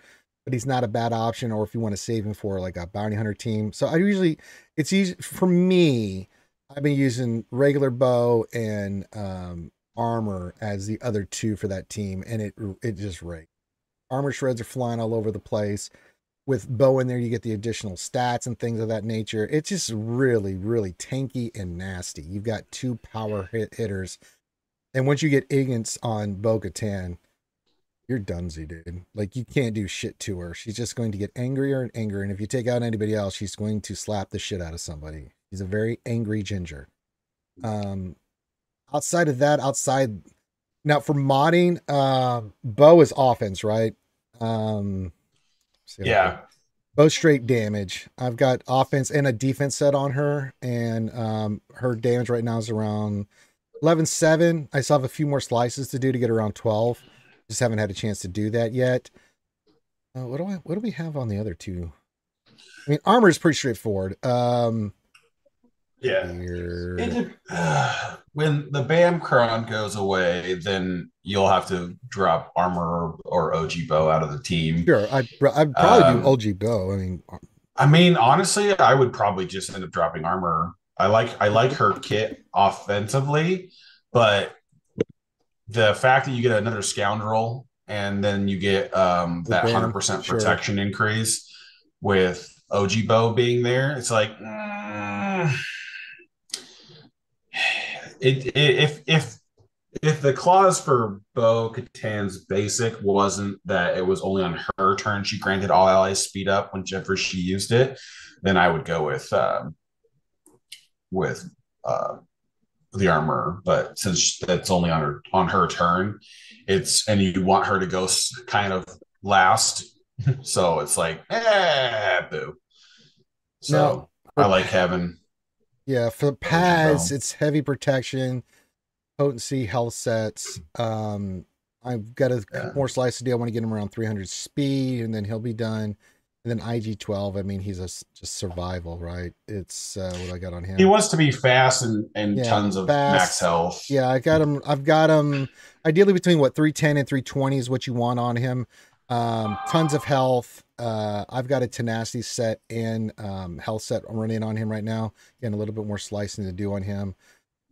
But he's not a bad option, or if you want to save him for like a bounty hunter team. So I usually it's easy for me. I've been using regular Bo and um, armor as the other two for that team, and it it just right. Armor shreds are flying all over the place. With Bo in there, you get the additional stats and things of that nature. It's just really, really tanky and nasty. You've got two power hit hitters, and once you get Igants on Bo Katan, you're dunsy, dude. Like you can't do shit to her. She's just going to get angrier and angrier. And if you take out anybody else, she's going to slap the shit out of somebody. She's a very angry ginger. Um, outside of that, outside now for modding, uh, Bo is offense, right? Um, see if I Yeah. Both straight damage. I've got offense and a defense set on her, and um, her damage right now is around 11 7. I still have a few more slices to do to get around 12. Just haven't had a chance to do that yet. Uh, what do I what do we have on the other two? I mean, armor is pretty straightforward. Um, Yeah. It, uh, when the Bam Cron goes away, then you'll have to drop armor or OG Bo out of the team. sure. I'd, I'd probably Um, do OG Bo. I mean, I mean, honestly, I would probably just end up dropping armor. I like I like her kit offensively, but the fact that you get another scoundrel and then you get um, that hundred percent sure. protection increase with OG Bo being there, it's like mm, it, it if if if the clause for Bo Katan's basic wasn't that it was only on her turn she granted all allies speed up whenever she used it, then I would go with um, with uh, the armor. But since that's only on her on her turn, it's and you want her to go kind of last, so it's like eh, boo. So I like having Yeah, for the Paz, it's heavy protection, potency, health sets. Um, I've got a Yeah. more slice to do. I want to get him around 300 speed, and then he'll be done. And then IG 12. I mean, he's a just survival, right? It's uh, what I got on him. he wants to be fast and and Yeah, tons of fast. max health. Yeah, I got him. I've got him ideally between what 310 and 320 is what you want on him. Um, tons of health. Uh, I've got a tenacity set and um, health set I'm running on him right now. Again, a little bit more slicing to do on him.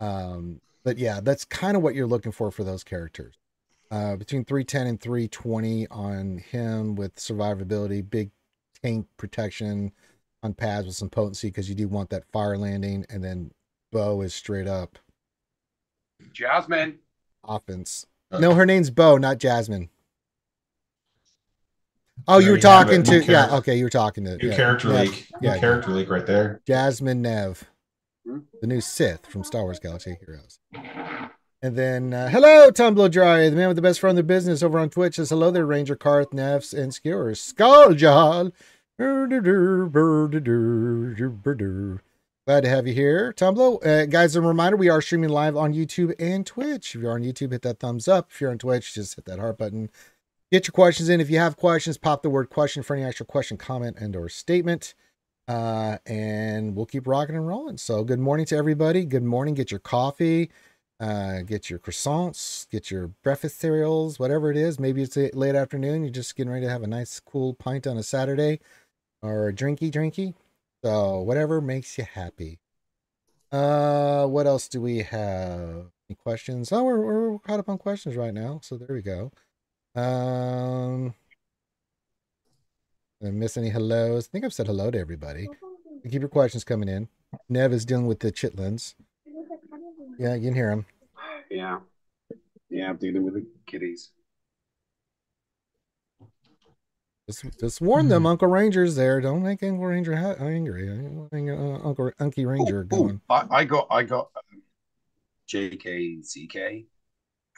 Um, but yeah, that's kind of what you're looking for for those characters. Uh, between 310 and 320 on him with survivability, big tank protection on Paz with some potency because you do want that fire landing, and then Bo is straight up Jasmine. offense. No, her name's Bo, not Jasmine. Oh, you were talking to yeah. character- Okay, you were talking to New yeah, character Nev. leak. New Yeah. character leak right there. Jasmine Nev, Hmm? the new Sith from Star Wars Galaxy Heroes. And then, uh, hello, Tom Blow Dry, the man with the best friend in the business over on Twitch says, hello there, Ranger Karth, Nefs, and Skewers. Skulljaw. Glad to have you here, Tom Blow. Uh, guys, a reminder, we are streaming live on YouTube and Twitch. If you're on YouTube, hit that thumbs up. If you're on Twitch, just hit that heart button. Get your questions in. If you have questions, pop the word question for any actual question, comment, and or statement uh, and we'll keep rocking and rolling. So, good morning to everybody. Good morning. Get your coffee. Uh, get your croissants, get your breakfast cereals, whatever it is. Maybe it's late afternoon. You're just getting ready to have a nice cool pint on a Saturday or a drinky drinky. So whatever makes you happy. Uh, what else do we have? Any questions? Oh, we're, we're caught up on questions right now. So there we go. Um, did I miss any hellos? I think I've said hello to everybody. Keep your questions coming in. Nev is dealing with the chitlins. Yeah, you can hear him. Yeah. Yeah, I'm dealing with the kiddies. Just, just warn them, Uncle Ranger's there. Don't make Uncle Ranger ha- angry. I uh, Uncle Unky Ranger Ooh, going. ooh, I, I got I got um, JK CK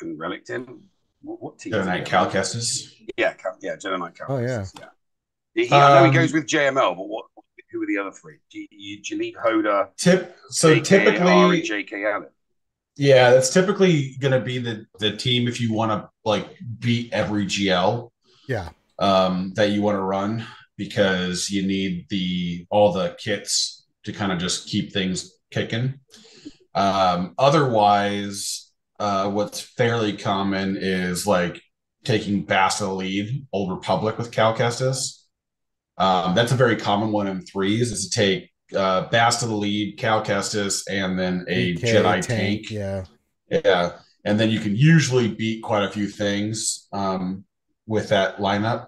and Relicton. What, what team? Jedi Knight Cal Kestis. Yeah, Cal, yeah, Jedi Knight Cal. Oh, yeah. Yeah. He, he- I know he Um, goes with JML, but what? Who are the other three? Do you, do you need Hoda, Tip. So JK, typically, Ari, JK Allen? Yeah, that's typically going to be the the team if you want to like beat every GL Yeah, um, that you want to run because you need the all the kits to kind of just keep things kicking. Um, otherwise, uh, what's fairly common is like taking Bastila lead, Old Republic with Cal Kestis. Um, that's a very common one in threes is to take uh, Bastila the lead, Cal Kestis, and then a DK Jedi tank. Yeah, Yeah. And then you can usually beat quite a few things um, with that lineup.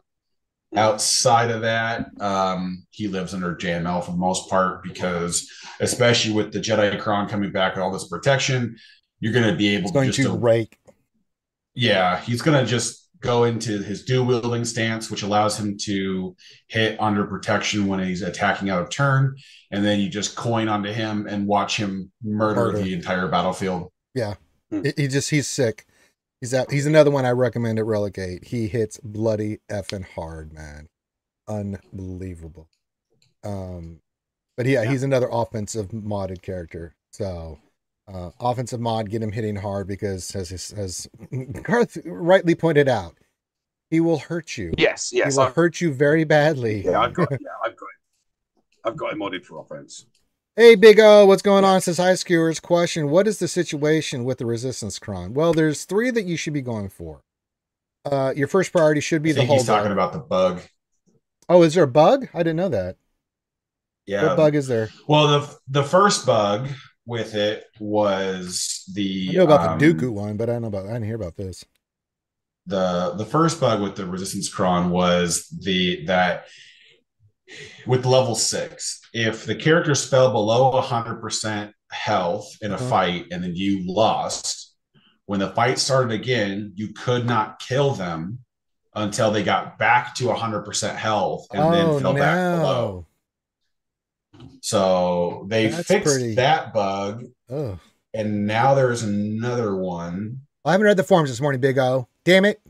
Outside of that, um, he lives under JML for the most part because, especially with the Jedi Cron coming back and all this protection, you're going to be able it's going to just to rake. yeah, he's going to just go into his dual wielding stance, which allows him to hit under protection when he's attacking out of turn. And then you just coin onto him and watch him murder, Murder. the entire battlefield. He, he just he's sick. He's out. He's another one I recommend at Relic Eight. He hits bloody effing hard, man. Unbelievable. Um, but yeah, Yeah. he's another offensive modded character. So, uh, offensive mod, get him hitting hard because, as as Karth rightly pointed out, he will hurt you. Yes, yes, he will I, hurt you very badly. yeah, I've got. Yeah, I've got. I've got it modded for offense. Hey, Big O, what's going on? Says High Skewers. Question What is the situation with the Resistance Cron? Well, there's three that you should be going for. Uh, your first priority should be I the whole. he's talking about the bug. Oh, is there a bug? I didn't know that. Yeah. What bug is there? Well, the the first bug with it was the I know about um, the Dooku one, but I don't know about. I didn't hear about this. the the first bug with the resistance cron was the that with level six if the characters fell below 100% health in a Uh-huh. fight and then you lost when the fight started again you could not kill them until they got back to 100% health and oh then fell no! back below so they That's fixed pretty- that bug Oh, and now there's another one I haven't read the forums this morning, Big O. Damn it!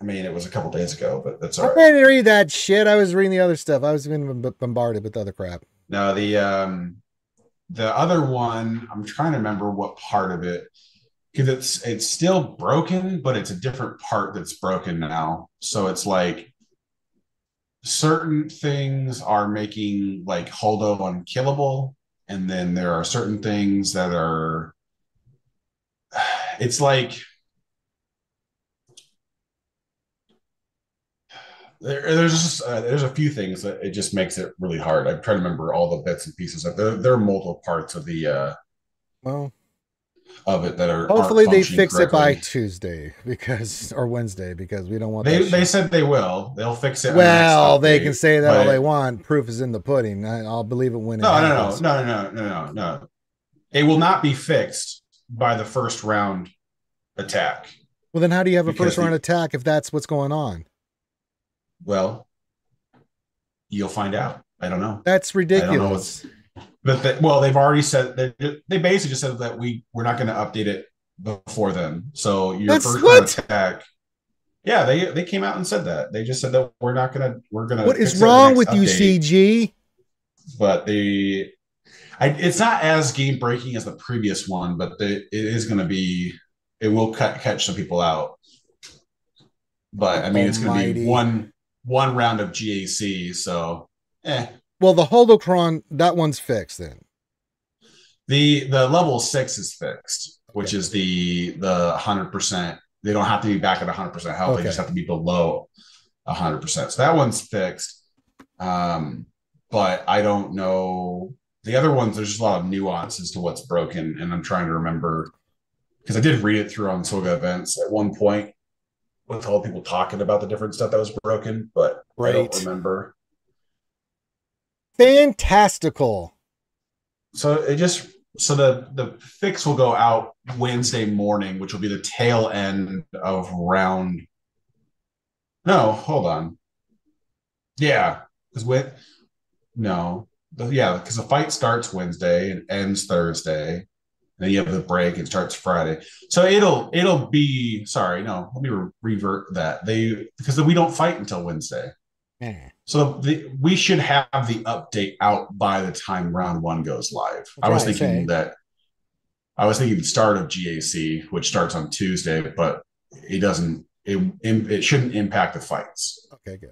i mean it was a couple days ago but that's all I right didn't read that shit. I was reading the other stuff. I was being bombarded with other crap. No, the um the other one, I'm trying to remember what part of it because it's it's still broken, but it's a different part that's broken now. So it's like certain things are making like Holdo unkillable, and then there are certain things that are it's like there, there's just uh, there's a few things that it just makes it really hard. I'm trying to remember all the bits and pieces. There, there are multiple parts of the uh, Well, of it that are hopefully they fix it by. Tuesday because or Wednesday because we don't want They they said they will. They'll fix it. on the Well, they update, can say that all they want. Proof is in the pudding. I, I'll believe it when it No, no, no, no, no, no, no, no. It will not be fixed by the first round attack. Well, then how do you have a first round attack if that's what's going on? Well, you'll find out. I don't know. That's know ridiculous. But the, well, they've already said they they basically just said that we we're not going to update it before then. So your That's first what? attack. Yeah, they they came out and said that. They just said that we're not gonna we're gonna. What is it in the wrong with you, update. CG? But the, I it's not as game breaking as the previous one, but the, it is going to be. It will cut catch some people out. But I mean, it's going to be one one round of GAC. So, eh. Well, the Holocron, that one's fixed then. The the level six is fixed. which is the the hundred percent. They don't have to be back at hundred percent health. Okay. They just have to be below hundred percent. So that one's fixed. Um, but I don't know the other ones. There's just a lot of nuance as to what's broken, and I'm trying to remember because I did read it through on Soga events at one point with all the people talking about the different stuff that was broken, but I don't remember. Fantastical. So it just so the the fix will go out Wednesday morning, which will be the tail end of round. No, hold on. Yeah, because with no, yeah, because the fight starts Wednesday and ends Thursday. Then you have the break. It starts Friday, so it'll it'll be. Sorry, no, let me re- revert that. They because we don't fight until Wednesday. Yeah. So the, we should have the update out by the time round one goes live. I was Right, thinking okay. that I was thinking the start of GAC, which starts on Tuesday, but it doesn't. It it shouldn't impact the fights. Okay, good.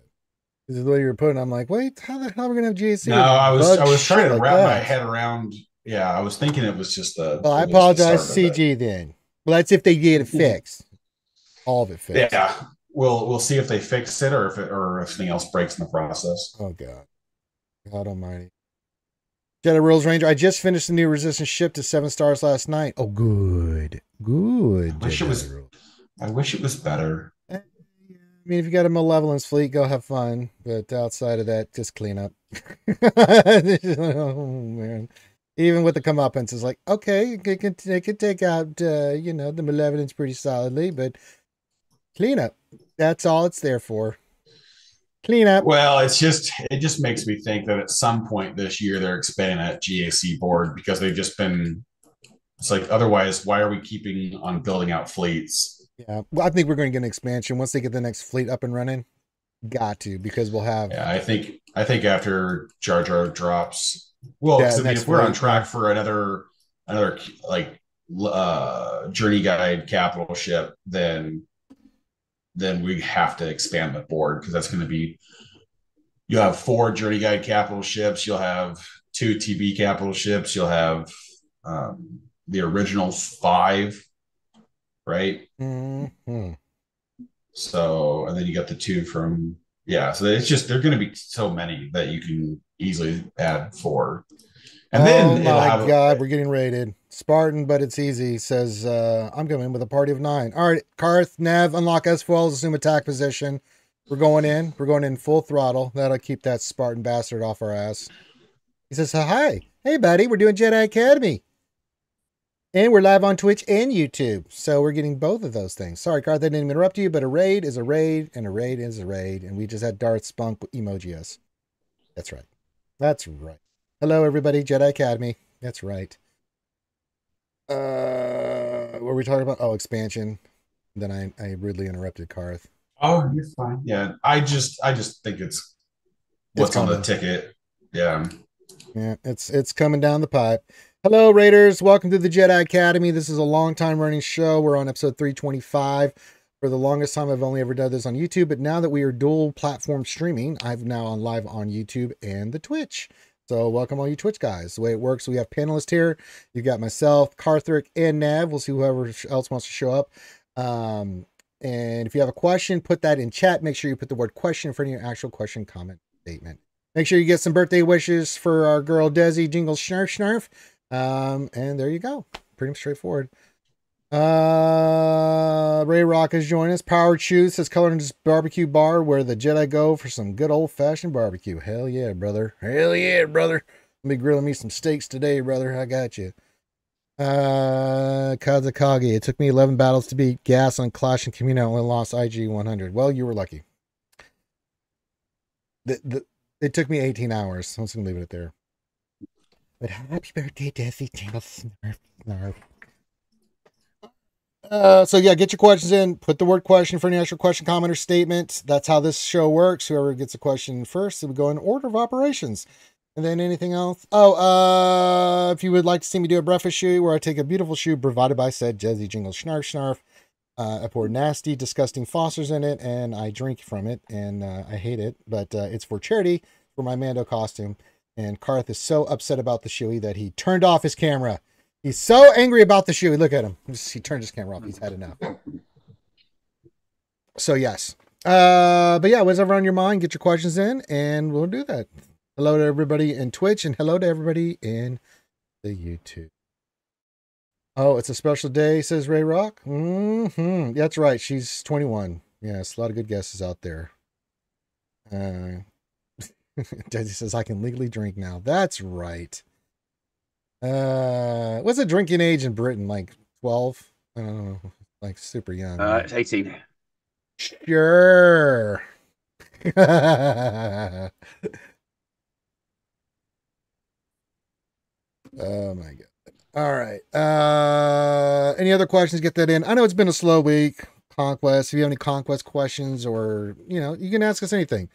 This is the way you were putting. it. I'm like, wait, how the hell are we gonna have GAC? No, I was I was trying to like wrap my head around. Yeah, I was thinking it was just the. Well, I the apologize, it. CG. Then, well, that's if they get it fixed. All of it fixed. Yeah, we'll we'll see if they fix it or if it or if anything else breaks in the process. Oh God, God Almighty. Jedi Rules Ranger. I just finished the new Resistance ship to seven stars last night. Oh, good, good. I Wish it was- Rules. I wish it was better. Eh, I mean, if you got a Malevolence fleet, go have fun. But outside of that, just clean up. oh man. Even with the comeuppance, it's like okay, it can it can take out uh, you know the malevolence pretty solidly, but clean up. That's all it's there for. Clean up. Well, it's just it just makes me think that at some point this year they're expanding that GAC board because they've just been. It's like otherwise, why are we keeping on building out fleets? Yeah, well, I think we're going to get an expansion once they get the next fleet up and running. Got to because we'll have Yeah, I think I think after Jar Jar drops, well, Yeah, I mean, if we're on track for another another like uh journey guide capital ship, then then we have to expand the board because that's going to be you'll have four journey guide capital ships you'll have two tb capital ships you'll have um, the original five right Mhm. so and then you got the two from yeah so it's just they're going to be so many that you can easily add four and then oh it'll my have a- god, we're getting raided. Spartan, but it's easy. Says uh I'm coming with a party of nine. All right, Karth, Nav, unlock S foils, assume attack position. We're going in. We're going in full throttle. That'll keep that Spartan bastard off our ass. He says, Hi. Hey buddy, we're doing Jedi Academy. And we're live on Twitch and YouTube. So we're getting both of those things. Sorry, Karth, I didn't interrupt you, but a raid is a raid, and a raid is a raid. And we just had Darth Spunk emoji us. That's right. That's right. Hello, everybody. Jedi Academy. That's right. Uh, what were we talking about? Oh, expansion. Then I, I rudely interrupted Karth. oh you're fine yeah i just i just think it's what's on the ticket yeah Yeah, it's it's coming down the pipe. Hello, Raiders. Welcome to the Jedi Academy. This is a long time running show. We're on episode 325. For the longest time, I've only ever done this on YouTube, but now that we are dual platform streaming, I've now on live on YouTube and the Twitch. So welcome all you Twitch guys. The way it works, we have panelists here. You've got myself, Carthrick, and Nav. We'll see whoever else wants to show up. Um, and if you have a question, put that in chat. Make sure you put the word question in front of your actual question, comment, statement. Make sure you get some birthday wishes for our girl Desi Jingle Snarf Snarf. Um, and there you go. Pretty straightforward. Uh, Ray Rock has joined us. Power Chew says Color's Barbecue Bar where the Jedi go for some good old fashioned barbecue. Hell yeah, brother. Hell yeah, brother. I'll be grilling me some steaks today, brother. I got you. Uh, Kazakage. It took me 11 battles to beat Gas on Clash and Kamino. I only lost IG 100. Well, you were lucky. The, the, it took me 18 hours. I'm just to leave it there. But happy birthday, Desi Jingle Snarf Snarf. Uh, so yeah, get your questions in. Put the word question for any extra question, comment, or statement. That's how this show works. Whoever gets a question first, would go in order of operations. And then anything else? Oh, uh, if you would like to see me do a breakfast shoe where I take a beautiful shoe provided by said Jazzy Jingle Snarf Snarf, uh, I pour nasty, disgusting Fosters in it, and I drink from it, and uh, I hate it, but uh, it's for charity for my Mando costume. And Karth is so upset about the shoey that he turned off his camera. He's so angry about the shoe. Look at him. He turned his camera off. He's had enough. So yes. Uh, but yeah, whatever on your mind, get your questions in, and we'll do that. Hello to everybody in Twitch, and hello to everybody in the YouTube. Oh, it's a special day, says Ray Rock. Mm-hmm. That's right. She's 21. Yes, a lot of good guesses out there. Uh, Desi says I can legally drink now. That's right. Uh, what's the drinking age in Britain? Like 12? I don't know. Like super young. Uh, it's 18. Sure. oh my god. All right. Uh any other questions? Get that in. I know it's been a slow week. Conquest. If you have any conquest questions or you know, you can ask us anything.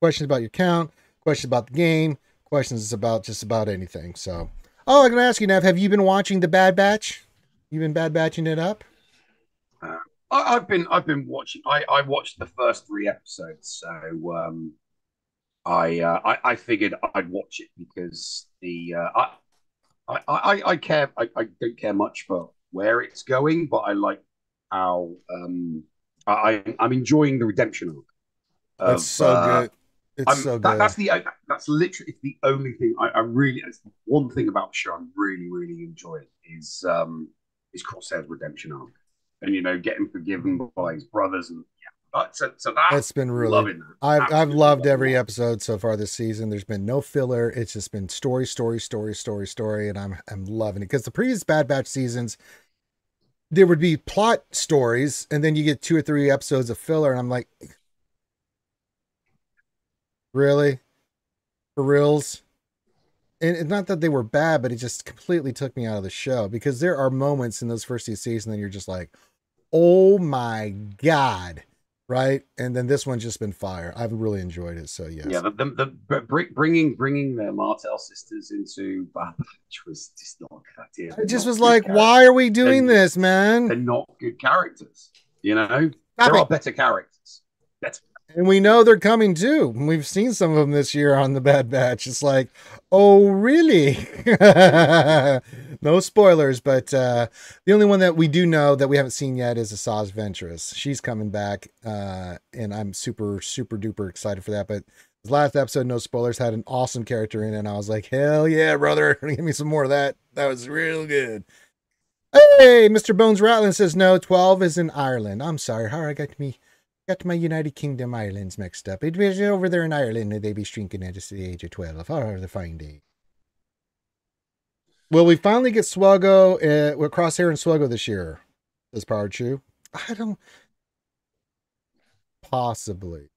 Questions about your count, questions about the game, questions about just about anything. So oh I'm gonna ask you Nev, have you been watching the Bad Batch? You've been bad batching it up? Uh, I, have been I've been watching. I, I watched the first three episodes, so um, I, uh, I I figured I'd watch it because the uh, I, I I care I, I don't care much for where it's going, but I like how um, I I'm enjoying the redemption arc. Of, that's so uh, good. It's I'm, so that, good. That's the that's literally the only thing I, I really. one thing about the show I'm really really enjoying is um is Crosshair's redemption arc and you know getting forgiven by his brothers and yeah. So, so that, it's been really. loving That. I've I've loved every episode so far this season. There's been no filler. It's just been story, story, story, story, story, and I'm I'm loving it because the previous Bad Batch seasons, there would be plot stories, and then you get two or three episodes of filler, and I'm like, really, for reals. And it's not that they were bad, but it just completely took me out of the show because there are moments in those first two seasons that you're just like, oh my god right? And then this one's just been fire. I've really enjoyed it so yes. Yeah the, the, the bringing bringing the Martez sisters into which was just not a good idea. I just was like characters. why are we doing they're, this man? they're not good characters you know? Stop there it. are better characters. Better and we know they're coming too. We've seen some of them this year on the Bad Batch. It's like, oh, really? no spoilers, but uh, the only one that we do know that we haven't seen yet is Asajj Ventress. She's coming back, uh, and I'm super, super duper excited for that. But last episode, no spoilers, had an awesome character in it, and I was like, hell yeah, brother. Give me some more of that. That was real good. Hey, Mr. Bones Rattling says no, 12 is in Ireland. I'm sorry. How I got me got my United Kingdom islands mixed up. It was over there in Ireland and they be shrinking at the age of 12. Oh, the fine day. Will we finally get Swuggo uh, Crosshair and Swuggo this year? Does Power Chew? I don't. Possibly.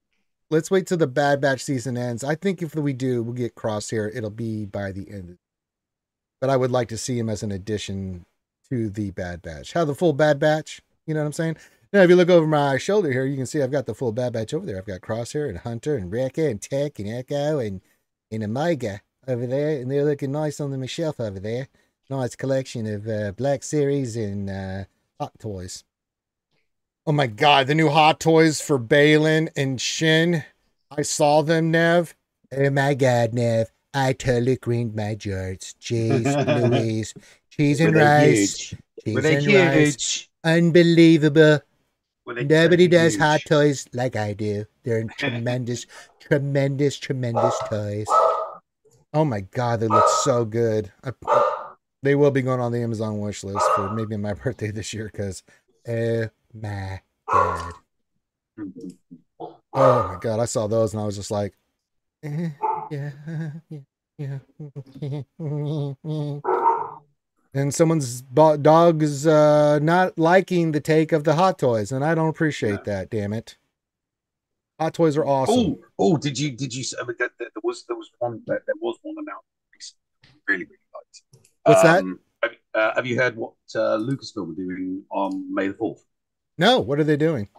Let's wait till the Bad Batch season ends. I think if we do, we'll get Crosshair. It'll be by the end. But I would like to see him as an addition to the Bad Batch. How the full Bad Batch? You know what I'm saying? Now, if you look over my shoulder here, you can see I've got the full Bad Batch over there. I've got Crosshair and Hunter and Wrecker and Tech and Echo and, and Omega over there. And they're looking nice on the shelf over there. Nice collection of uh, Black Series and uh, Hot Toys. Oh my god, the new Hot Toys for Baylan and Shin. I saw them, Nev. Oh my god, Nev. I totally greened my jarts. Jeez Louise. Cheese and rice. Cheese and rice. Unbelievable. Nobody does huge. hot toys like I do. They're tremendous, tremendous, tremendous toys. Oh my god, they look so good. I, they will be going on the Amazon wish list for maybe my birthday this year because, oh my god. Oh my god, I saw those and I was just like, eh, yeah, yeah, yeah and someone's dog is uh, not liking the take of the hot toys, and I don't appreciate yeah. that. Damn it! Hot toys are awesome. Oh, oh, did you did you? I mean, there, there was there was one there, there was one announcement really really liked. What's um, that? Have, uh, have, you heard what uh, Lucasfilm are doing on May the fourth? No, what are they doing?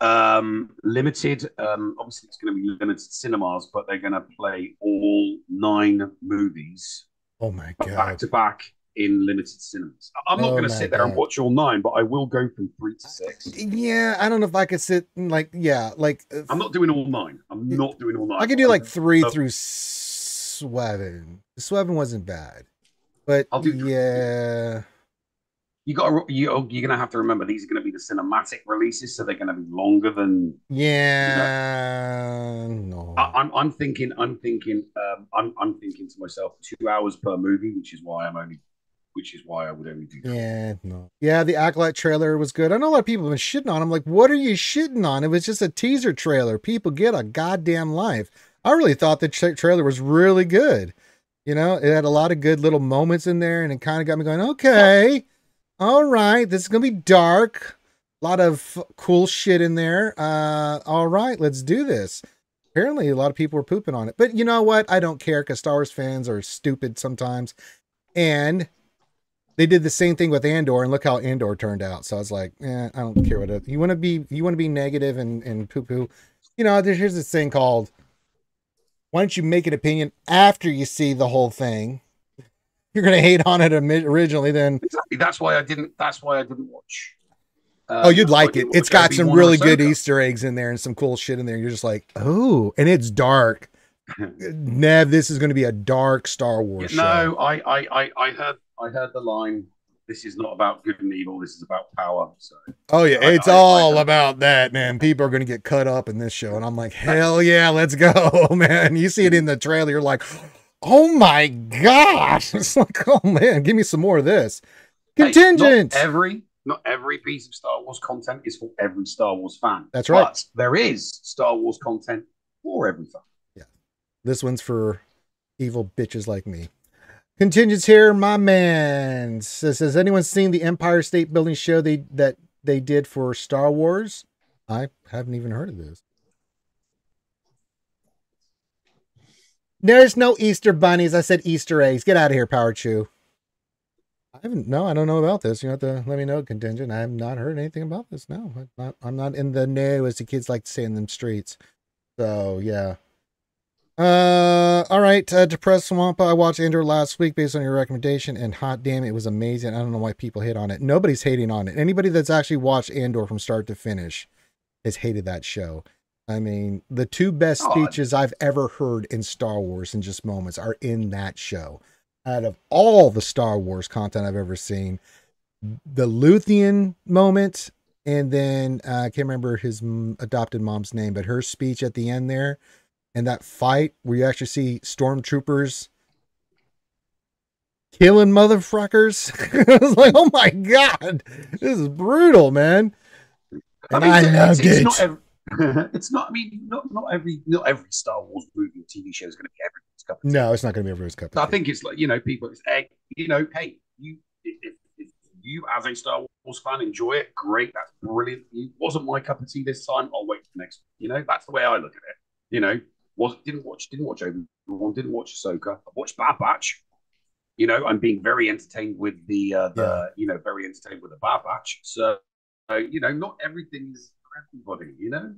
Um, limited. Um, obviously, it's going to be limited cinemas, but they're going to play all nine movies. Oh my god! Back to back in limited cinemas. I'm not oh going to sit there God. and watch all nine, but I will go from three to six. Yeah, I don't know if I could sit like yeah, like uh, I'm not doing all nine. I'm not doing all nine. I could do like three through seven. Seven wasn't bad. But I'll do- yeah, You got to, you, you're gonna have to remember these are gonna be the cinematic releases, so they're gonna be longer than. yeah, no. I, I'm I'm thinking I'm thinking um, I'm I'm thinking to myself two hours per movie, which is why I'm only, which is why I would only do. That. Yeah, no. Yeah, the Acolyte trailer was good. I know a lot of people have been shitting on. I'm like, what are you shitting on? It was just a teaser trailer. People get a goddamn life. I really thought the tra- trailer was really good. You know, it had a lot of good little moments in there, and it kind of got me going. Okay, all right, this is gonna be dark. A lot of cool shit in there. Uh, all right, let's do this. Apparently, a lot of people were pooping on it, but you know what? I don't care because Star Wars fans are stupid sometimes, and they did the same thing with Andor, and look how Andor turned out. So I was like, eh, I don't care what it, you want to be. You want to be negative and and poo poo. You know, there's here's this thing called. Why don't you make an opinion after you see the whole thing? You're gonna hate on it originally, then Exactly. That's why I didn't. That's why I didn't watch. Um, oh, you'd that's why I like it. It's got some really good Easter eggs in there and some cool shit in there. You're just like, oh, and it's dark. Nev, this is going to be a dark Star Wars show. No, I, I, I, I heard, I heard the line. This is not about good and evil. This is about power. So Oh yeah, I- it's I- I all heard- about that, man. People are going to get cut up in this show, and I'm like, hell yeah, let's go, man. You see it in the trailer, you're like, oh my gosh, it's like, oh man, give me some more of this. Hey, Contingent. not every, not every piece of Star Wars content is for every Star Wars fan. That's right. But there is Star Wars content for every fan. This one's for evil bitches like me. Contingents here, my man. Says, has anyone seen the Empire State Building show they that they did for Star Wars? I haven't even heard of this. There's no Easter bunnies. I said Easter eggs. Get out of here, Power Chew. I haven't. No, I don't know about this. You have to let me know, contingent. I have not heard anything about this. No, I'm not. I'm not in the know, as the kids like to say in them streets. So yeah. Uh, all right. Uh, Depressed Swampa. I watched Andor last week based on your recommendation, and hot damn, it was amazing. I don't know why people hate on it. Nobody's hating on it. Anybody that's actually watched Andor from start to finish has hated that show. I mean, the two best Oh, speeches I've ever heard in Star Wars in just moments are in that show. Out of all the Star Wars content I've ever seen, the Luthen moment, and then uh, I can't remember his adopted mom's name, but her speech at the end there, and that fight where you actually see stormtroopers killing motherfuckers. I was like, oh my god, this is brutal, man. And I, it's, loved it's it. not every, it's not. I mean, not not every not every Star Wars movie or TV show is going to be everyone's cup. of tea. no, it's not going to be everyone's cup. I Of tea. think it's like you know, people. It's hey, you know, hey, you if, if you as a Star Wars fan enjoy it, great. That's brilliant. It wasn't my cup of tea this time. I'll wait for the next. You know, that's the way I look at it. You know, was didn't watch didn't watch Obi Wan, didn't watch Ahsoka. I watched Bad Batch. You know, I'm being very entertained with the uh, the Yeah. you know very entertained with the Bad Batch. So uh, you know, not everything is for everybody. You know,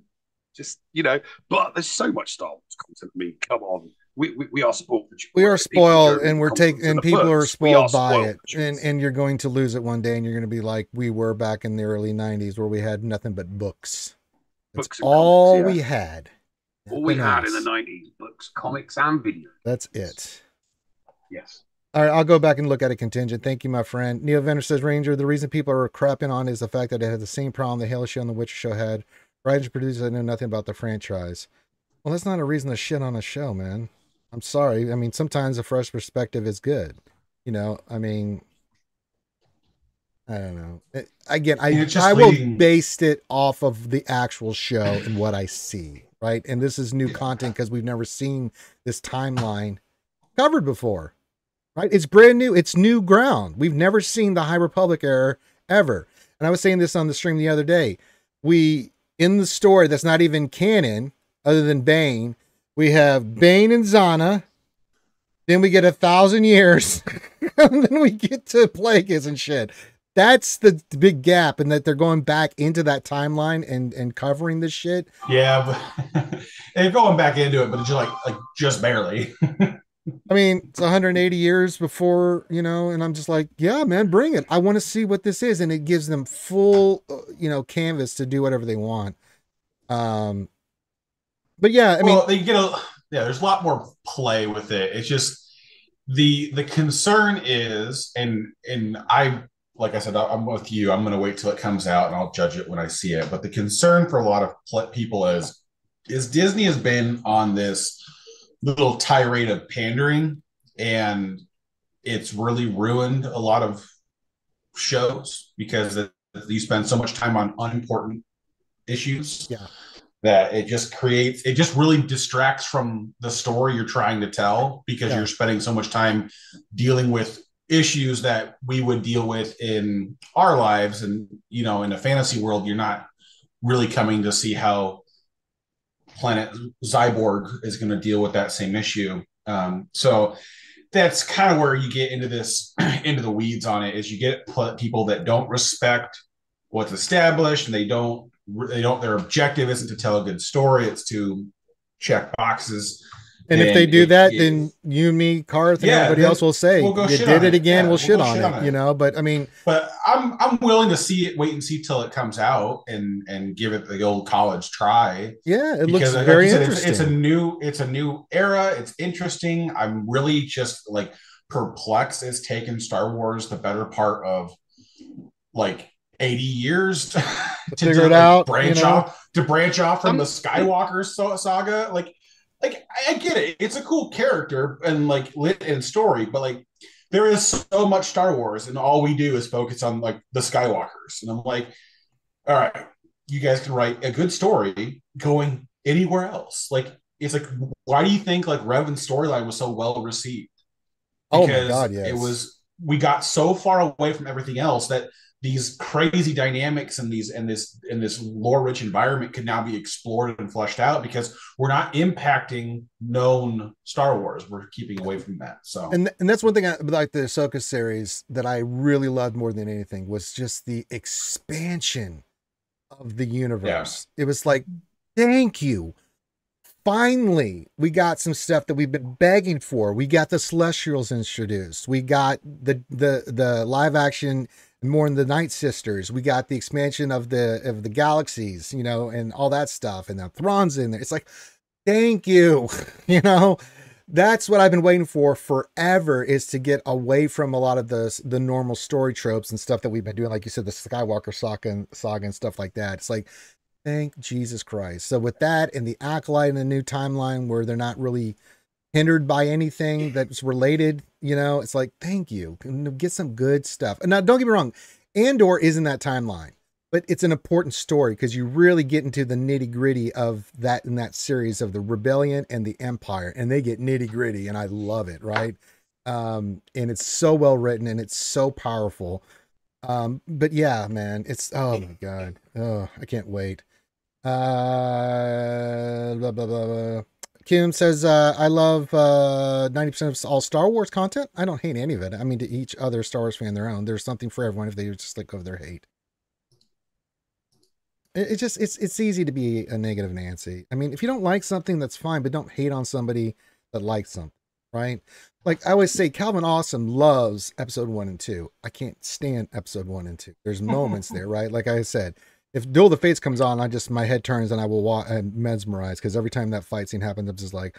just you know, but there's so much Star Wars content. I mean, come on. We, we, we are spoiled. we are spoiled and we're taking and people are books. Are spoiled by spoiled it and and you're going to lose it one day and you're going to be like we were back in the early 90s where we had nothing but books that's Books all comics, yeah. we had all we had in the 90s books comics and video that's it. Yes. All right i'll go back and look at a contingent. Thank you my friend. Neil Venter says ranger the reason people are crapping on is the fact that it had the same problem the halo show and the witcher show had. Writers and producers know nothing about the franchise. Well that's not a reason to shit on a show man. I'm sorry. I mean sometimes a fresh perspective is good you know? I mean I don't know. It- Again, I Yeah, it's just I will leading- base it off of the actual show and what I see, right? And this is new content because we've never seen this timeline covered before, right? It's brand new. It's new ground. We've never seen the High Republic era ever. And I was saying this on the stream the other day. We in the story that's not even canon, other than Bane, we have Bane and Zannah. Then we get a thousand years, and then we get to Plagueis and shit. That's the big gap, and that they're going back into that timeline and and covering this shit. Yeah, but they're going back into it, but it's just like like just barely. I mean, it's 180 years before, you know, and I'm just like, yeah, man, bring it. I want to see what this is, and it gives them full, uh, you know, canvas to do whatever they want. Um, but yeah, I mean, well, they get a yeah. There's a lot more play with it. It's just the the concern is, and and I like I said, I'm with you. I'm going to wait till it comes out and I'll judge it when I see it. But the concern for a lot of people is is Disney has been on this little tirade of pandering and it's really ruined a lot of shows because you spend so much time on unimportant issues. Yeah. That it just creates, it just really distracts from the story you're trying to tell because yeah. you're spending so much time dealing with issues that we would deal with in our lives. And, you know, in a fantasy world, you're not really coming to see how planet Zyborg is going to deal with that same issue. Um, so that's kind of where you get into this into the weeds on it is you get people that don't respect what's established and they don't they don't their objective isn't to tell a good story it's to check boxes and, and if they do it, that, then you, me, Karth, and yeah, everybody else will say we'll you did it again. Yeah, we'll, shit, we'll on, shit it, on, it, you know. But I mean, but I'm I'm willing to see it, wait and see till it comes out, and and give it the old college try. Yeah, it looks very said, interesting. It's, it's, a new it's a new era. It's interesting. I'm really just like perplexed. It's taken Star Wars the better part of like 80 years to, to figure it out, branch you know? off to branch off from I'm, the Skywalker saga. Like like I get it. It's a cool character and like lit and story, but like there is so much Star Wars, and all we do is focus on like the Skywalkers. And I'm like, all right, you guys can write a good story going anywhere else. Like it's like, why do you think like Revan's storyline was so well received? Because oh my god, yes. it was. We got so far away from everything else that these crazy dynamics and these and this and this lore rich environment can now be explored and fleshed out because we're not impacting known Star Wars. We're keeping away from that. So and and that's one thing I, like the Ahsoka series that I really loved more than anything was just the expansion of the universe. Yeah. It was like, thank you. Finally, we got some stuff that we've been begging for. We got the Celestials introduced. We got the the the live action more in the Night Sisters. We got the expansion of the of the galaxies, you know, and all that stuff, and the Thrawn's in there. It's like, thank you, you know. That's what I've been waiting for forever is to get away from a lot of the the normal story tropes and stuff that we've been doing, like you said, the Skywalker saga and, saga and stuff like that. It's like, thank Jesus Christ. So with that and the acolyte and the new timeline where they're not really hindered by anything that's related. You know, it's like, thank you. Get some good stuff. And now, don't get me wrong, Andor is in that timeline, but it's an important story because you really get into the nitty gritty of that in that series of the rebellion and the empire, and they get nitty gritty, and I love it, right? Um, and it's so well written and it's so powerful. Um, but yeah, man, it's oh my god, oh, I can't wait. Uh, blah blah blah. blah. Kim says, uh, I love uh, 90% of all Star Wars content. I don't hate any of it. I mean, to each other Star Wars fan their own. There's something for everyone if they just let go of their hate. It, it just, it's, it's easy to be a negative Nancy. I mean, if you don't like something, that's fine, but don't hate on somebody that likes something, right? Like I always say, Calvin Awesome loves episode one and two. I can't stand episode one and two. There's moments there, right? Like I said, if Duel of the Fates comes on, I just my head turns and I will walk and mesmerize because every time that fight scene happens, I'm just like,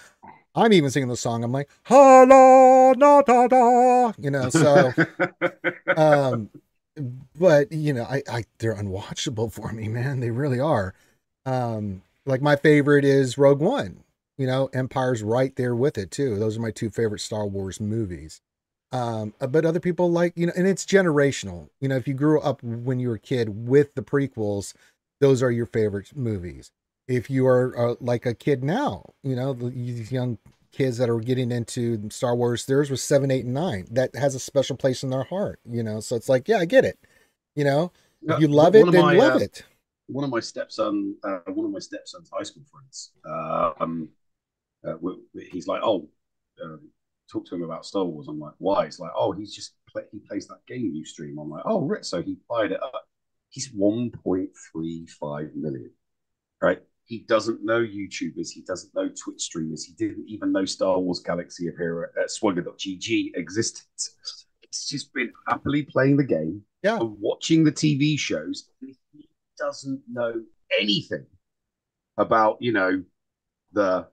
I'm even singing the song. I'm like, hello, na da da, you know. So, um, but you know, I, I they're unwatchable for me, man. They really are. Um, like my favorite is Rogue One. You know, Empire's right there with it too. Those are my two favorite Star Wars movies. Um, uh, but other people like, you know, and it's generational. You know, if you grew up when you were a kid with the prequels, those are your favorite movies. If you are uh, like a kid now, you know, these young kids that are getting into Star Wars, theirs was seven, eight, and nine. That has a special place in their heart, you know. So it's like, yeah, I get it. You know, if you love it, then my, love uh, it. One of my stepson, uh, one of my stepson's high school friends, uh, um, uh, he's like, oh, um, talk to him about Star Wars. I'm like, why? It's like, oh, he's just play, he plays that game you stream. I'm like, oh, right. So he fired it up. He's 1.35 million, right? He doesn't know YouTubers. He doesn't know Twitch streamers. He didn't even know Star Wars Galaxy of Hero at uh, swgoh.gg existed. He's just been happily playing the game yeah. and watching the TV shows. He doesn't know anything about, you know, the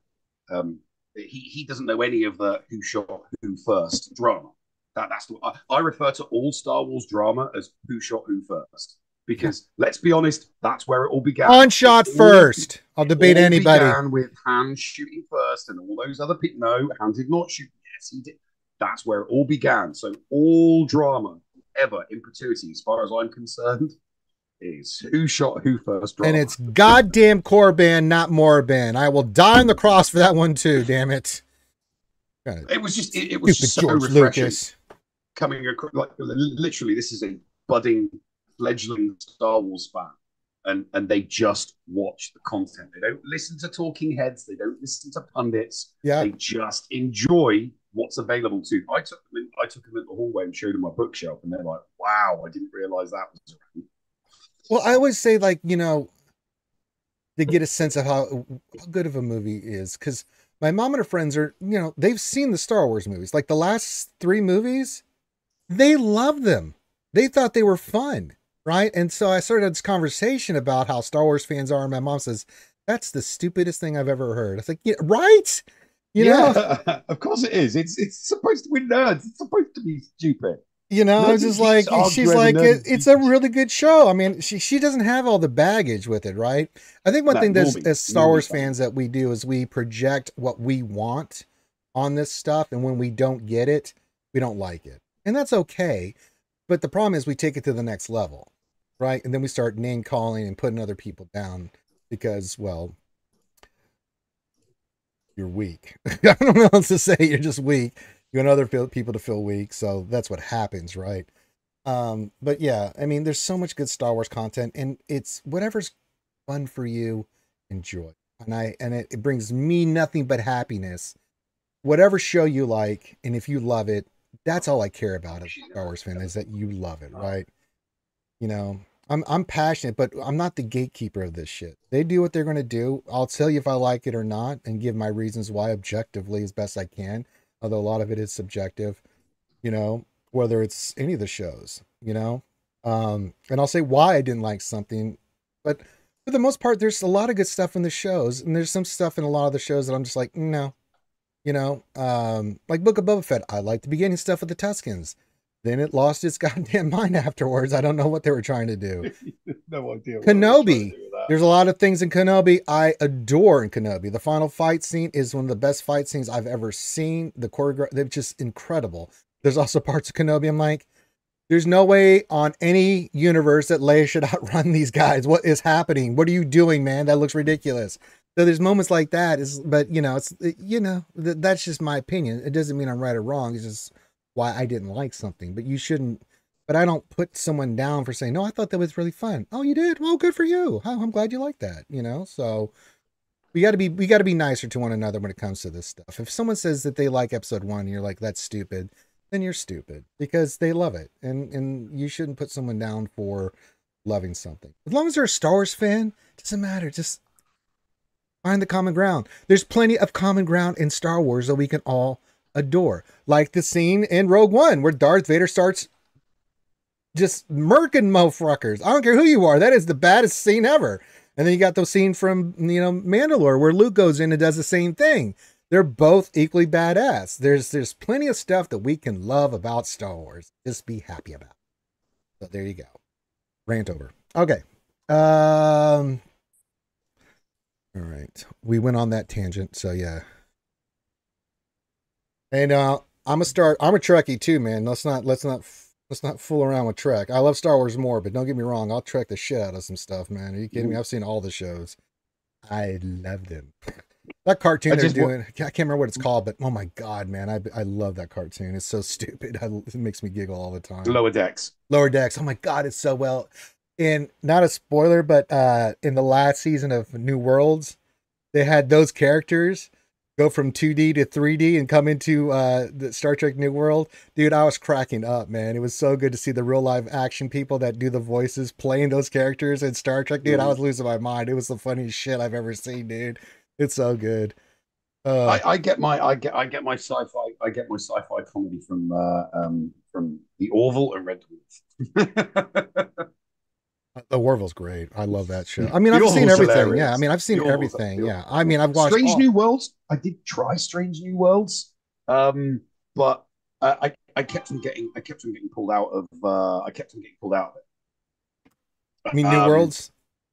um, he he doesn't know any of the who shot who first drama. That that's the, I, I refer to all Star Wars drama as who shot who first because let's be honest, that's where it all began. On shot first. I'll debate all anybody. Began with Han shooting first, and all those other people. No, Han did not shoot. Yes, he did. That's where it all began. So all drama ever in perpetuity, as far as I'm concerned, is who shot who first. And it's goddamn Corbin, not Morbin. I will die on the cross for that one too. Damn it! It was just it, it was Stupid so George refreshing Lucas. coming across. Like literally, this is a budding fledgling Star Wars fan, and and they just watch the content. They don't listen to talking heads. They don't listen to pundits. Yeah, They just enjoy what's available to. I took them. In, I took them in the hallway and showed them my bookshelf, and they're like, "Wow, I didn't realize that was." Around. Well, I always say like you know, to get a sense of how, how good of a movie is, because my mom and her friends are you know they've seen the Star Wars movies, like the last three movies, they love them. They thought they were fun, right? And so I started this conversation about how Star Wars fans are, and my mom says that's the stupidest thing I've ever heard. I was like, yeah, right. You know, of course it is. It's it's supposed to be nerds. It's supposed to be stupid. You know, I was just like, she's like, it, it's a really good show. I mean, she she doesn't have all the baggage with it, right? I think one No, thing that as, as Star Wars fan. fans that we do is we project what we want on this stuff, and when we don't get it, we don't like it, and that's okay. But the problem is we take it to the next level, right? And then we start name calling and putting other people down because, well, you're weak. I don't know what else to say. You're just weak. You want other people to feel weak, so that's what happens, right? Um, but yeah, I mean, there's so much good Star Wars content, and it's whatever's fun for you, enjoy. And I and it, it brings me nothing but happiness. Whatever show you like, and if you love it, that's all I care about as a Star Wars fan is that you love it, right? You know, I'm I'm passionate, but I'm not the gatekeeper of this shit. They do what they're gonna do. I'll tell you if I like it or not, and give my reasons why objectively as best I can. Although a lot of it is subjective, you know, whether it's any of the shows, you know. Um, and I'll say why I didn't like something, but for the most part, there's a lot of good stuff in the shows, and there's some stuff in a lot of the shows that I'm just like, no, you know, um, like Book of Boba Fett. I like the beginning stuff with the Tuscans. Then it lost its goddamn mind afterwards. I don't know what they were trying to do. no idea. Kenobi. There's a lot of things in Kenobi I adore in Kenobi. The final fight scene is one of the best fight scenes I've ever seen. The choreograph, they're just incredible. There's also parts of Kenobi I'm like, there's no way on any universe that Leia should outrun these guys. What is happening? What are you doing, man? That looks ridiculous. So there's moments like that. Is but you know, it's you know, th- that's just my opinion. It doesn't mean I'm right or wrong. It's just why I didn't like something. But you shouldn't. But I don't put someone down for saying, "No, I thought that was really fun." Oh, you did? Well, good for you. I'm glad you like that. You know, so we got to be we got to be nicer to one another when it comes to this stuff. If someone says that they like episode one, and you're like, "That's stupid," then you're stupid because they love it, and and you shouldn't put someone down for loving something. As long as they're a Star Wars fan, doesn't matter. Just find the common ground. There's plenty of common ground in Star Wars that we can all adore, like the scene in Rogue One where Darth Vader starts just murking mofruckers. I don't care who you are. That is the baddest scene ever. And then you got the scene from you know Mandalore where Luke goes in and does the same thing. They're both equally badass. There's there's plenty of stuff that we can love about Star Wars. Just be happy about. So there you go. Rant over. Okay. Um all right. We went on that tangent, so yeah. And uh I'm a star I'm a Trekkie too, man. Let's not let's not let's not fool around with Trek. I love Star Wars more, but don't get me wrong, I'll Trek the shit out of some stuff, man. Are you kidding me? I've seen all the shows. I love them. That cartoon I they're doing, I can't remember what it's called, but oh my god, man, I I love that cartoon. It's so stupid. I, it makes me giggle all the time. Lower decks. Lower Decks. Oh my god, it's so well. And not a spoiler, but uh in the last season of New Worlds, they had those characters go from 2D to 3D and come into uh the Star Trek New World. Dude, I was cracking up, man. It was so good to see the real live action people that do the voices playing those characters in Star Trek. Dude, I was losing my mind. It was the funniest shit I've ever seen, dude. It's so good. Uh, I, I get my I get I get my sci-fi I get my sci-fi comedy from uh, um from the Orville and Red Dwarf. The Orville's great. I love that show. I mean, I've seen everything. hilarious. Yeah, I mean, I've seen Orville's- everything. Yeah, I mean, I've watched. Strange all- New Worlds. I did try Strange New Worlds, um, but uh, I I kept on getting I kept on getting pulled out of uh, I kept on getting pulled out of it. I mean, New Um, Worlds.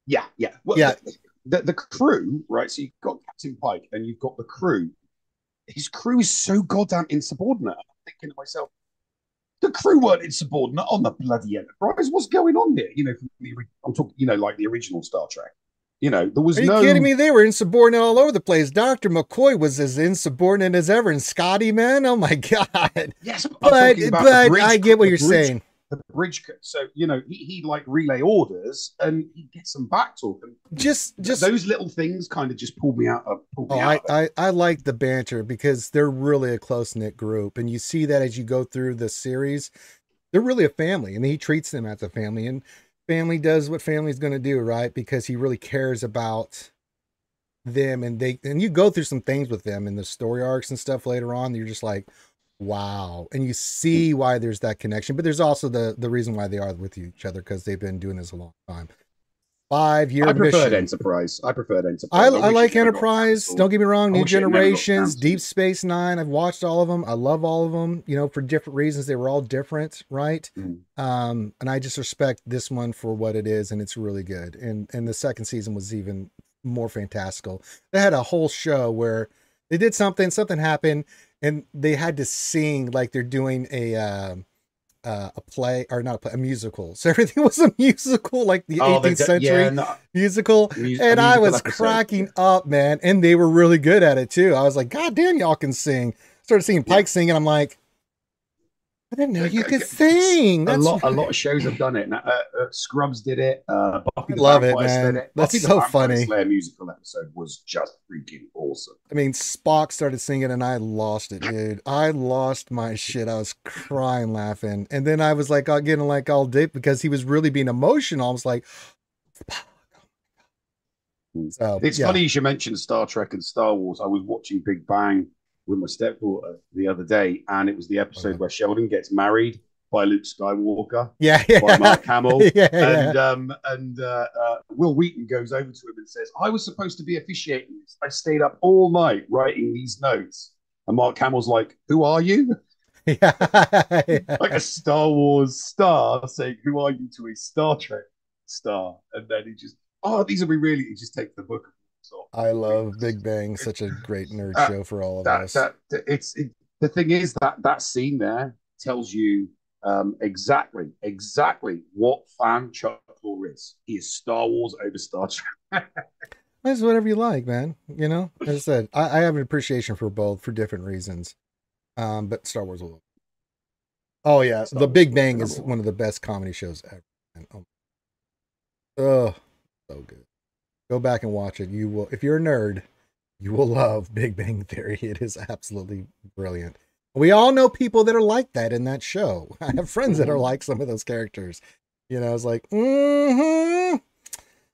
Yeah, yeah, well, Yeah. The, the, the crew, right? So you've got Captain Pike and you've got the crew. His crew is so goddamn insubordinate. I'm thinking to myself, the crew weren't insubordinate on the bloody Enterprise. What's going on here? You know, from the, I'm talking, you know, like the original Star Trek. You know, there was Are you no. kidding me? They were insubordinate all over the place. Doctor McCoy was as insubordinate as ever, and Scotty, man, oh my god! Yes, but, But talking about the but I get what you're bridge- saying. The bridge, so you know, he, he like relay orders and he gets some back talk. And Just just those little things kind of just pulled me out of. Pulled me Oh, out I. I, I like the banter because they're really a close knit group. And you see that as you go through the series. They're really a family and he treats them as a family. And family does what family's going to do, right? Because he really cares about them. And they, and you go through some things with them in the story arcs and stuff later on. You're just like, wow. And you see why there's that connection. But there's also the, the reason why they are with each other because they've been doing this a long time. Five year I preferred mission. Enterprise. I preferred Enterprise. I, I wish like it never got Enterprise. Don't get me wrong. New wish it never got Generations. Deep Space Nine. I've watched all of them. I love all of them. You know, for different reasons. They were all different, right? Mm. Um, and I just respect this one for what it is, and it's really good. And and the second season was even more fantastical. They had a whole show where they did something, something happened, and they had to sing like they're doing a. um uh, a play or not a play, a musical. So everything was a musical, like the Oh, 18th did- century yeah, no, musical mus- and I was episode. cracking up, man. And they were really good at it too. I was like, God damn, y'all can sing. Started seeing Pike sing, I'm like, I didn't know you could sing. A That's lot, a lot of shows have done it. Now, uh, uh, Scrubs did it. Uh, Buffy I the love it, Vampire Slayer man. did it. That's Buffy so Vampire funny. Slayer musical episode was just freaking awesome. I mean, Spock started singing and I lost it, dude. I lost my shit. I was crying, laughing. And then I was like, all getting like all deep because he was really being emotional. I was like, So, It's yeah. funny you should mention Star Trek and Star Wars. I was watching Big Bang with my stepdaughter the other day, and it was the episode where Sheldon gets married by Luke Skywalker Yeah, yeah. by Mark Hamill. yeah. And um, and uh, uh, Wil Wheaton goes over to him and says, "I was supposed to be officiating this. I stayed up all night writing these notes." And Mark Hamill's like, "Who are you?" yeah. like a Star Wars star saying, "Who are you?" to a Star Trek star, and then he just, "Oh, these will be really." He just takes the book. Off. I love Big Bang, such a great nerd Uh, show for all of that, us. that, that it's it, the thing is that that scene there tells you um, exactly exactly what fan Chuck Lorre is. He is Star Wars over Star Trek. That's whatever you like, man. You know, as I said, I, I have an appreciation for both for different reasons. Um, but Star Wars will. Oh yeah, Star The Wars Big Bang is one. one of the best comedy shows ever. man. Oh, oh, so good. Go back and watch it. You will, if you're a nerd, you will love Big Bang Theory. It is absolutely brilliant. We all know people that are like that in that show. I have friends that are Mhm. like some of those characters. You know, it's like, mm-hmm.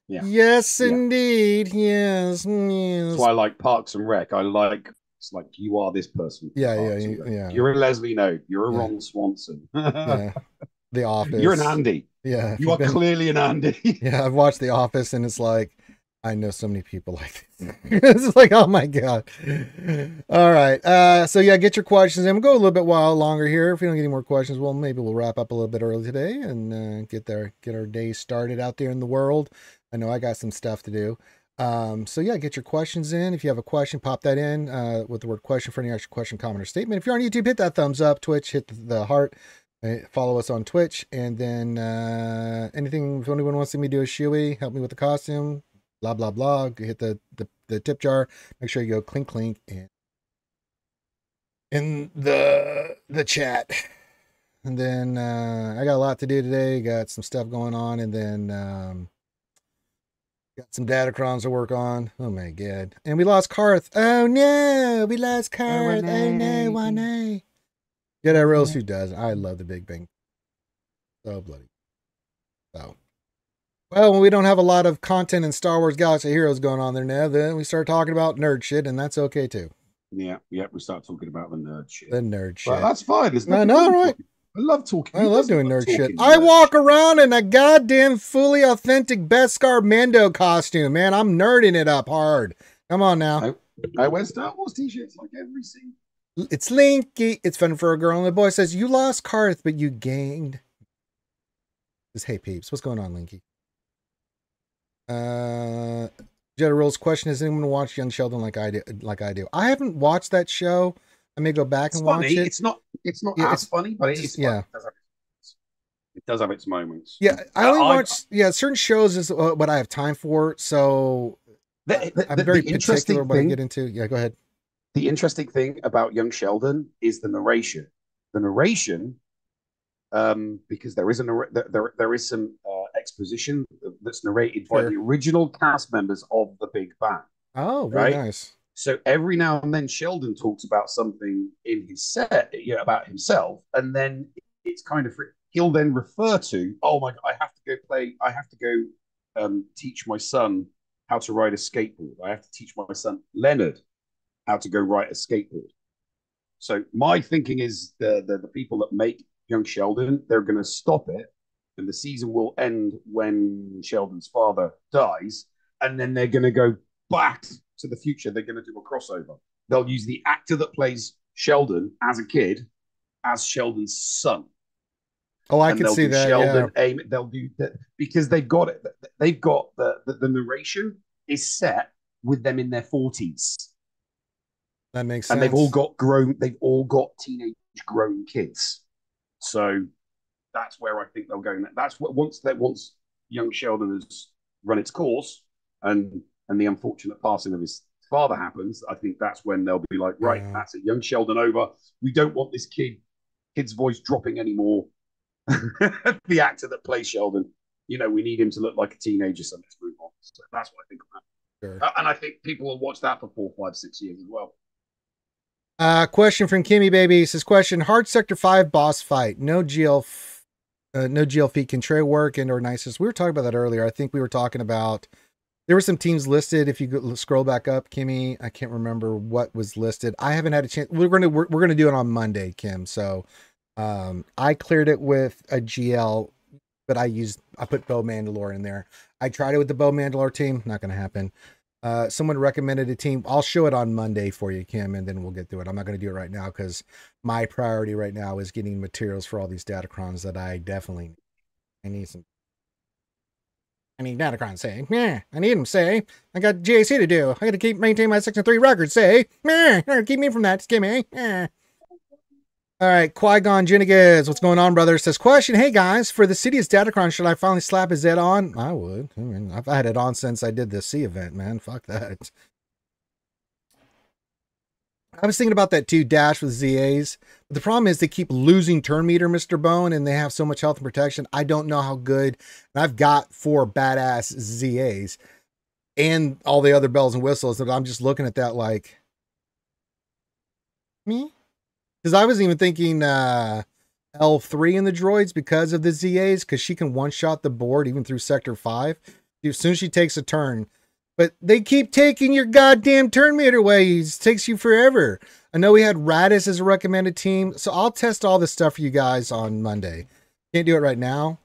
Yeah. Yes, Yeah. indeed. Yes. mm, That's Yes. why I like Parks and Rec. I like it's like you are this person. Yeah, yeah, Parks and you- Rec. yeah. You're a Leslie Knope. You're a Yeah. Ron Swanson. yeah. The Office. You're an Andy. Yeah. You are been- clearly an Andy. Yeah, I've watched The Office and it's like, I know so many people like this. it's like, oh my God. All right. Uh, so yeah, get your questions in. We'll go a little bit while longer here. If we don't get any more questions, well, maybe we'll wrap up a little bit early today and uh, get there, get our day started out there in the world. I know I got some stuff to do. Um, so yeah, get your questions in. If you have a question, pop that in uh, with the word question for any extra question, comment, or statement. If you're on YouTube, hit that thumbs up. Twitch, hit the, heart. Uh, follow us on Twitch, and then uh, anything if anyone wants to see me do a shoey, help me with the costume, blah blah blah. Hit the the, the tip jar. Make sure you go clink clink in in the the chat. And then uh, I got a lot to do today. Got some stuff going on, and then um, got some datacrons to work on. Oh my god! And we lost Karth. Oh no, we lost Karth. Oh no, why no? Get everyone else who does. I love the Big Bang. So bloody. So. Well, when we don't have a lot of content in Star Wars Galaxy Heroes going on there now, then we start talking about nerd shit, and that's okay too. yeah, yeah. We start talking about the nerd shit. The nerd But shit. that's fine. There's No, nothing no, wrong right. I love talking. I love doing nerd shit. I nerd walk around in a goddamn fully authentic Beskar Mando costume, man. I'm nerding it up hard. Come on now. I wear Star Wars t-shirts like every single. It's Linky. It's fun for a girl. And the boy says, You lost Karth, but you gained. Says, Hey peeps, what's going on, Linky? Uh Jetta Rules question Has anyone watched Young Sheldon like I do like I do? I haven't watched that show. I may go back It's and watch it. It's not. It's not Yeah, as funny, but it is. yeah. Funny. It does have its moments. Yeah, I Uh, only I- watch yeah, certain shows is uh, what I have time for. So The, the- I'm very interesting particular what I thing- get into. Yeah, go ahead. the interesting thing about young Sheldon is the narration. The narration, um, because there is a there, there, there is some uh, exposition that's narrated by Sure. the original cast members of The Big Bang. Oh, very Right? nice. So every now and then Sheldon talks about something in his set, you know, about himself, and then it's kind of he'll then refer to, oh my, god, I have to go play, I have to go um, teach my son how to ride a skateboard. I have to teach my son Leonard how to go ride a skateboard. So my thinking is the the, the people that make Young Sheldon, they're going to stop it, and the season will end when Sheldon's father dies, and then they're going to go back to the future. They're going to do a crossover. They'll use the actor that plays Sheldon as a kid as Sheldon's son. Oh, I and can see that. Sheldon, Aim, they'll do that because they've got it. They've got the, the the narration is set with them in their forties, that makes sense. and they've all got grown. They've all got teenage grown kids. So that's where I think they'll go. That's what once that once young Sheldon has run its course, and and the unfortunate passing of his father happens. I think that's when they'll be like, right, Yeah. that's it, young Sheldon over. We don't want this kid kid's voice dropping anymore. the actor that plays Sheldon, you know, we need him to look like a teenager, so let's move on. So that's what I think of Sure. Uh, and I think people will watch that for four, five, six years as well. Uh, question from Kimmy Baby says question hard sector five boss fight no GL uh, no GL feet can tray work and or nices. We were talking about that earlier. I think we were talking about there were some teams listed. If you scroll back up Kimmy I can't remember what was listed. I haven't had a chance we're gonna we're, we're gonna do it on Monday Kim. So um I cleared it with a GL but I used I put Bo Mandalore in there. I tried it with the Bo Mandalore team not gonna happen. Uh, someone recommended a team. I'll show it on Monday for you, Kim, and then we'll get through it. I'm not going to do it right now because my priority right now is getting materials for all these datacrons that I definitely need. I need some. I need datacrons, say. Yeah, I need them, say. I got JC to do. I got to keep maintain my section three record, say. Yeah, keep me from that, Skimmy. Yeah. All right, Qui Gon Jinigas, what's going on, brother? Says question. Hey guys, for the City's Datacron, should I finally slap his head on? I would. I mean, I've had it on since I did the C event, man. Fuck that. I was thinking about that too, Dash with ZAs. But the problem is they keep losing turn meter, Mr. Bone, and they have so much health and protection. I don't know how good. And I've got four badass ZAs and all the other bells and whistles that I'm just looking at that like me. Because I was even thinking uh L3 in the droids because of the ZAs, because she can one shot the board even through sector five. As soon as she takes a turn, but they keep taking your goddamn turn meter away. It takes you forever. I know we had Radis as a recommended team, so I'll test all this stuff for you guys on Monday. Can't do it right now,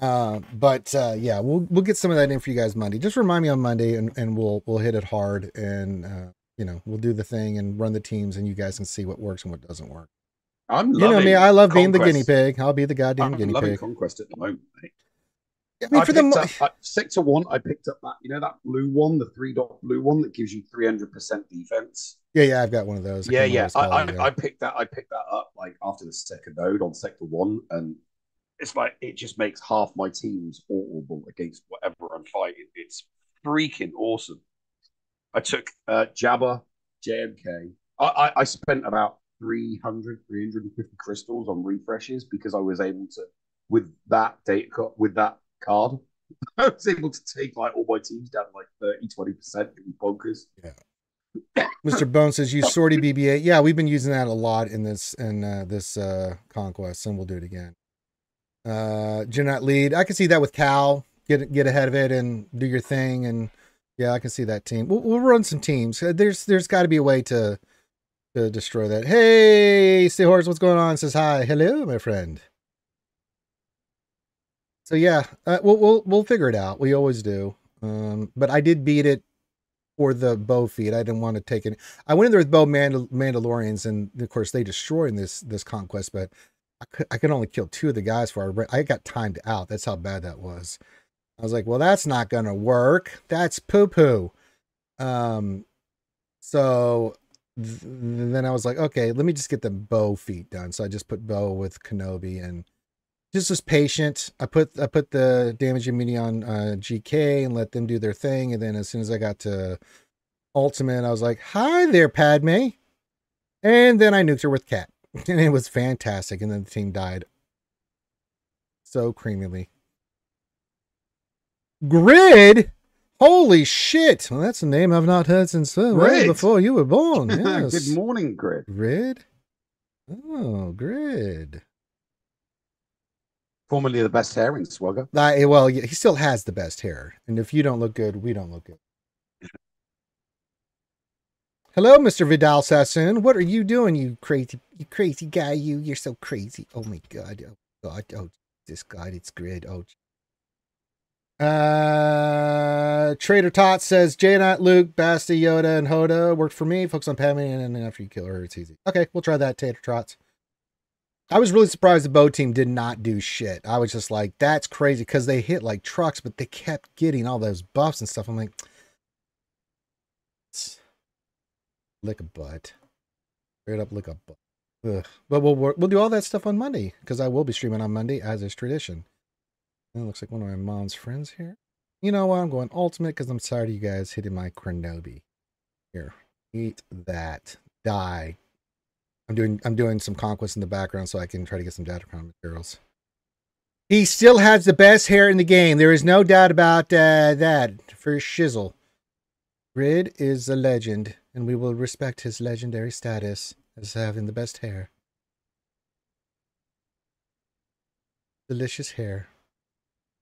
uh, but uh, yeah, we'll we'll get some of that in for you guys Monday. Just remind me on Monday, and, and we'll we'll hit it hard, and uh, you know we'll do the thing and run the teams, and you guys can see what works and what doesn't work. I'm You know me, I love being the guinea pig. I'll be the goddamn I'm guinea pig. Conquest at the moment. mate. I mean, I for the mo- up, I, sector one, I picked up that you know that blue one, the three dot blue one that gives you three hundred percent defense. yeah, yeah, I've got one of those. Yeah, yeah. I, I, yeah. I picked that. I picked that up like after the second node on sector one, and it's like it just makes half my teams audible against whatever I'm fighting. It's freaking awesome. I took uh, Jabba, JMK. I, I, spent about 300, 350 crystals on refreshes because I was able to with that data with that card. I was able to take like all my teams down like 30, 20 percent in bonkers. Yeah. Mr. Bone says use sortie BB-8. Yeah, we've been using that a lot in this in uh, this uh, conquest, and we'll do it again. Uh, Jeanette lead. I can see that with Cal. Get get ahead of it and do your thing, and yeah, I can see that team. We'll, we'll run some teams. Uh, There's there's got to be a way to to destroy that. Hey, Seahorse, what's going on? Says hi. Hello, my friend. So yeah, uh, we'll we'll we'll figure it out. We always do. Um, but I did beat it for the Bo feat. I didn't want to take it. I went in there with Bo Mandal- Mandalorians, and of course they destroyed this this conquest. But I could I could only kill two of the guys for I got timed out. That's how bad that was. I was like, well, that's not gonna work. That's poo poo. Um, so th- then I was like, okay, let me just get the Bo feat done. So I just put Bo with Kenobi and just was patient. I put I put the damage immunity on uh, GK and let them do their thing. And then as soon as I got to ultimate, I was like, "Hi there, Padme," and then I nuked her with Cat, and it was fantastic. And then the team died so creamily. Grid. Holy shit! Well, that's a name I've not heard since uh, way before you were born. Yes. Good morning, Grid. Grid. Oh, grid. Formerly the best hair in Swagger. I, well, he still has the best hair, and if you don't look good, we don't look good. Hello, Mr. Vidal Sassoon. What are you doing, you crazy, you crazy guy? You, you're so crazy. Oh my god. Oh god. Oh, this god. It's grid. Oh. Uh, Trader Tot says Jaynot, Luke, Basti, Yoda, and Hoda worked for me. Focus on Padme, and then after you kill her, it's easy. Okay, we'll try that, Tater Tots. I was really surprised the Bo team did not do shit. I was just like, that's crazy because they hit like trucks, but they kept getting all those buffs and stuff. I'm like, lick a butt, straight up lick a butt. Ugh. But we'll we'll do all that stuff on Monday because I will be streaming on Monday as is tradition. And it looks like one of my mom's friends here. You know what? I'm going ultimate because I'm tired of you guys hitting my Kenobi. Here, eat that, die. I'm doing I'm doing some conquest in the background so I can try to get some Datacron materials. He still has the best hair in the game. There is no doubt about uh, that for shizzle. Grid is a legend, and we will respect his legendary status as having the best hair. Delicious hair.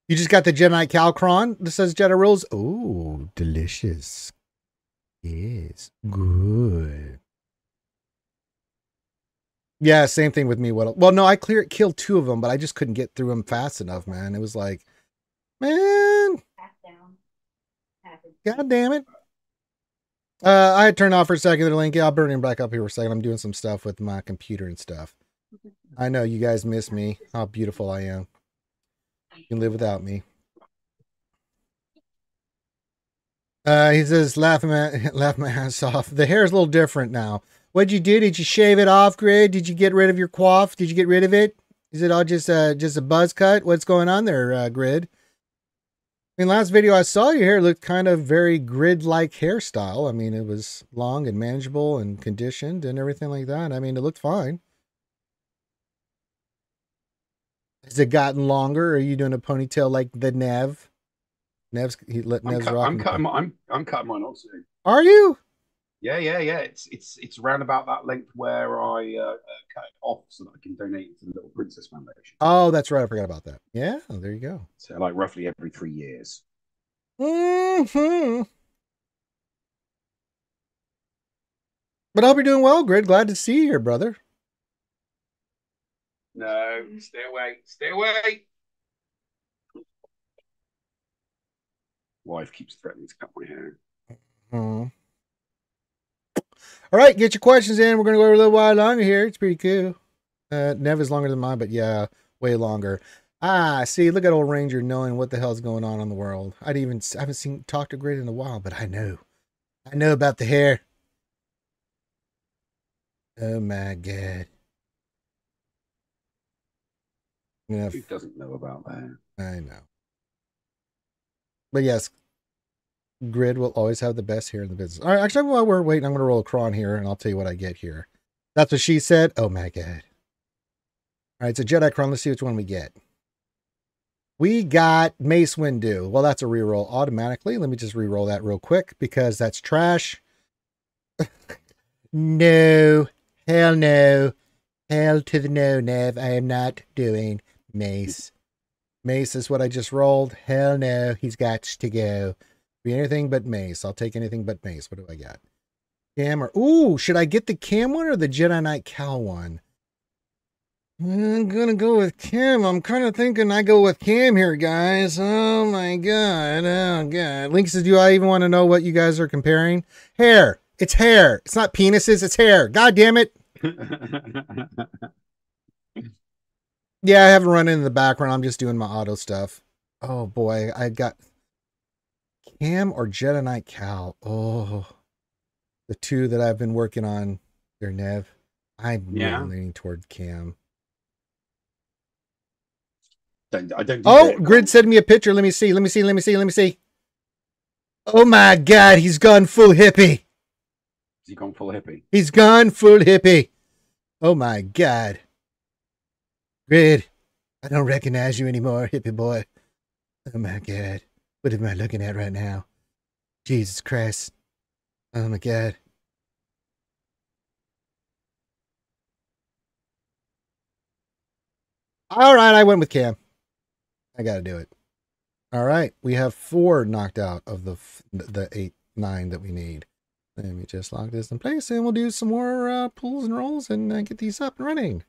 You just got the Jedi Calcron that says Jedi rules. Oh, delicious. Yes, good. Yeah, same thing with me. What? Well, no, I clear killed two of them, but I just couldn't get through them fast enough, man. It was like, man, god damn it. Uh, I had turned off for a second. The link. Yeah, I'll burn him back up here for a second. I'm doing some stuff with my computer and stuff. I know you guys miss me. How beautiful I am. You can live without me. Uh, he says, laugh my, laugh my ass off. The hair is a little different now. What'd you do? Did you shave it off, Grid? Did you get rid of your coif? Did you get rid of it? Is it all just uh just a buzz cut? What's going on there, uh, Grid? I mean, last video I saw your hair looked kind of very grid-like hairstyle. I mean, it was long and manageable and conditioned and everything like that. I mean, it looked fine. Has it gotten longer? Are you doing a ponytail like the Nev? Nev's he let I'm, Nev's cut, rock. I'm cutting. My, I'm I'm cutting mine also. Are you? Yeah, yeah, yeah. It's it's it's around about that length where I uh, uh, cut it off so that I can donate it to the Little Princess Foundation. Oh, that's right. I forgot about that. Yeah, oh, there you go. So like roughly every three years. hmm But I hope you're doing well, Grid. Glad to see you here, brother. No, stay away, stay away. Wife keeps threatening to cut my hair. Hmm. All right, get your questions in. We're going to go over a little while longer here. It's pretty cool. Uh, Nev is longer than mine, but yeah, way longer. Ah, see, look at old Ranger knowing what the hell's going on in the world. I didn't even I haven't seen talked to Grid in a while, but I know. I know about the hair. Oh my god. Yeah, Who doesn't know about that? I know. But yes, Grid will always have the best hair in the business. All right, actually, while we're waiting, I'm going to roll a cron here, and I'll tell you what I get here. That's what she said. Oh my god! All right, so Jedi cron. Let's see which one we get. We got Mace Windu. Well, that's a reroll automatically. Let me just reroll that real quick because that's trash. no, hell no, hell to the no, Nev. I am not doing Mace. Mace is what I just rolled. Hell no, he's got to go. Be anything but Mace. I'll take anything but Mace. What do I got? Cam or ooh, should I get the Cam one or the Jedi Knight Cal one? I'm gonna go with Cam. I'm kind of thinking I go with Cam here, guys. Oh my god. Oh god. Link says, "Do I even want to know what you guys are comparing? Hair. It's hair. It's not penises. It's hair. God damn it. Yeah, I haven't run in the background. I'm just doing my auto stuff. Oh boy, I got Cam or Jedi Knight Cal. Oh, the two that I've been working on. There, Nev. I'm Yeah. really leaning toward Cam. don't, I don't. do Oh. Grid sent me a picture. Let me see. Let me see. Let me see. Let me see. Oh my God, he's gone full hippie. Has he gone full hippie? He's gone full hippie. Oh my God. Grid, I don't recognize you anymore, hippie boy. Oh my God. What am I looking at right now? Jesus Christ. Oh my God. All right, I went with Cam. I got to do it. All right, we have four knocked out of the the eight nine that we need. Let me just lock this in place, and we'll do some more uh, pulls and rolls and uh, get these up and running.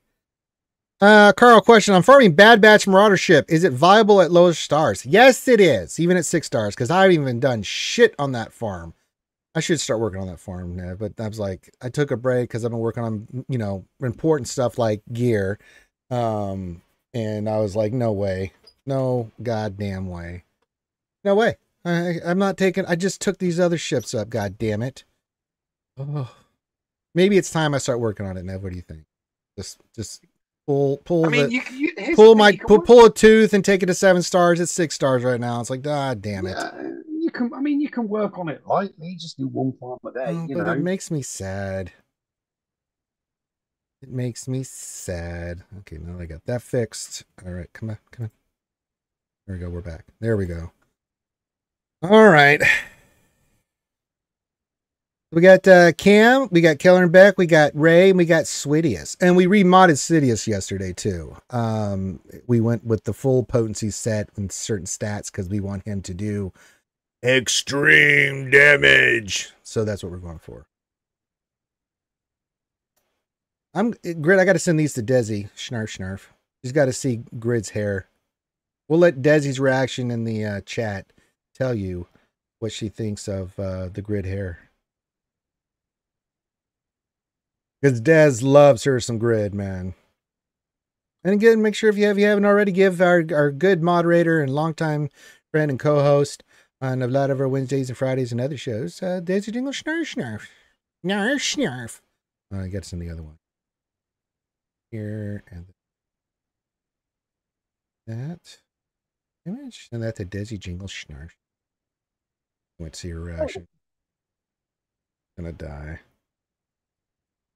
Uh, Carl, question: I'm farming Bad Batch Marauder ship. Is it viable at lower stars? Yes, it is, even at six stars, because I haven't even done shit on that farm. I should start working on that farm now, but I was like, I took a break because I've been working on you know important stuff like gear, um, and I was like, no way, no goddamn way, no way. I, I'm not taking. I just took these other ships up. God damn it. Oh, maybe it's time I start working on it, Nev. What do you think? Just, just pull, pull I mean, the, you, you pull my, pull, pull a tooth and take it to seven stars. It's six stars right now. It's like, ah, damn it. Yeah, you can. I mean, you can work on it lightly. Just do one farm a day. Oh, but know. it makes me sad. It makes me sad. Okay, now I got that fixed. All right, come on, come on. There we go. We're back. There we go. All right. We got uh, Cam, we got Kelleran Beq, we got Rey, and we got Swidius. And we remodded Sidious yesterday too. Um, we went with the full potency set and certain stats because we want him to do extreme damage. So that's what we're going for. I'm Grid. I got to send these to Desi. Snarf, snarf. She's got to see Grid's hair. We'll let Desi's reaction in the uh, chat tell you what she thinks of uh, the Grid hair. Because Dez loves her some Grid, man. And again, make sure if you have you haven't already, give our our good moderator and longtime friend and co-host on a lot of our Wednesdays and Fridays and other shows, uh, Desi Dingle Snarf Snarf. Snarf Snarf. Uh, I got some the other one. Here and that image. And that's a Desi Jingle Snarf. Let's see her reaction. Gonna die.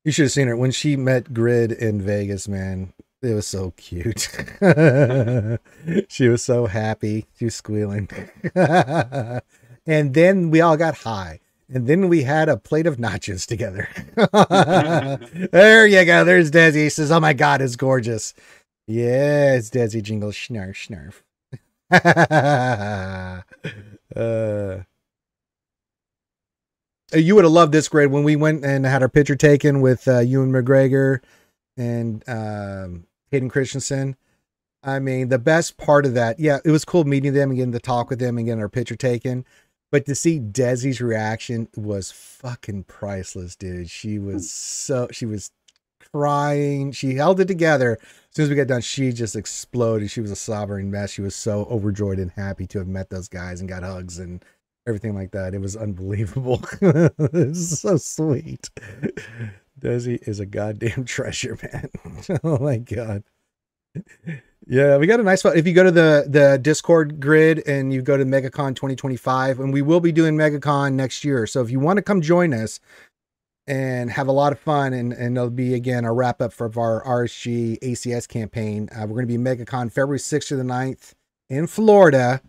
You should have seen her when she met Grid in Vegas, man. It was so cute. she was so happy. She was squealing. and then we all got high. And then we had a plate of nachos together. there you go. There's Desi. He says, Oh my God, it's gorgeous. Yes, Desi Jingle Snarf Snarf. uh, you would have loved this grade when we went and had our picture taken with uh, Ewan McGregor and um, Hayden Christensen. I mean, the best part of that, yeah, it was cool meeting them and getting to talk with them and getting our picture taken. But to see Desi's reaction was fucking priceless, dude. She was so she was crying. She held it together. As soon as we got done, she just exploded. She was a sobbing mess. She was so overjoyed and happy to have met those guys and got hugs and everything like that. It was unbelievable. it's so sweet. Desi is a goddamn treasure, man. oh my god. Yeah, we got a nice. If you go to the the Discord grid and you go to MegaCon 2025, and we will be doing MegaCon next year. So if you want to come join us and have a lot of fun, and and it'll be again a wrap up for our RSG ACS campaign. Uh, we're going to be MegaCon February 6th to the 9th in Florida.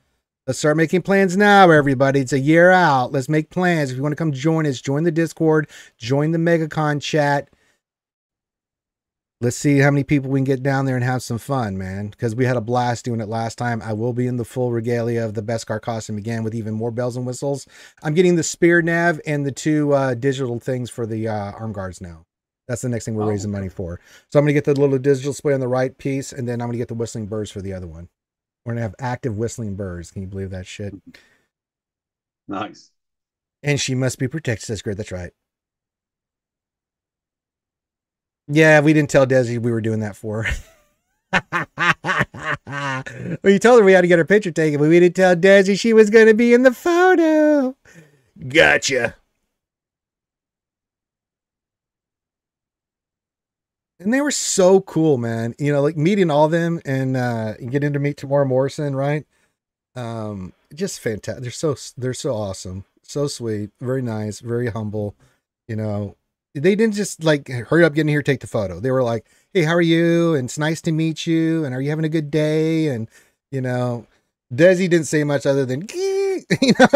Let's start making plans now, everybody. It's a year out. Let's make plans. If you want to come join us, join the Discord, join the MegaCon chat. Let's see how many people we can get down there and have some fun, man. Because we had a blast doing it last time. I will be in the full regalia of the Beskar costume again with even more bells and whistles. I'm getting the spear nav and the two uh, digital things for the uh, arm guards now. That's the next thing we're Oh, raising okay. money for. So I'm gonna get the little digital display on the right piece, and then I'm gonna get the whistling birds for the other one. We're gonna have active whistling birds. Can you believe that shit? Nice. And she must be protected. That's great. That's right. Yeah, we didn't tell Desi we were doing that for her. you told her we had to get her picture taken, but we didn't tell Desi she was going to be in the photo. Gotcha. And they were so cool, man. You know, like meeting all of them and uh getting to meet Temuera Morrison, right? Um, just fantastic. They're so they're so awesome, so sweet, very nice, very humble. You know, they didn't just like hurry up, get in here, take the photo. They were like, "Hey, how are you? And it's nice to meet you. And are you having a good day?" And you know, Desi didn't say much other than you know?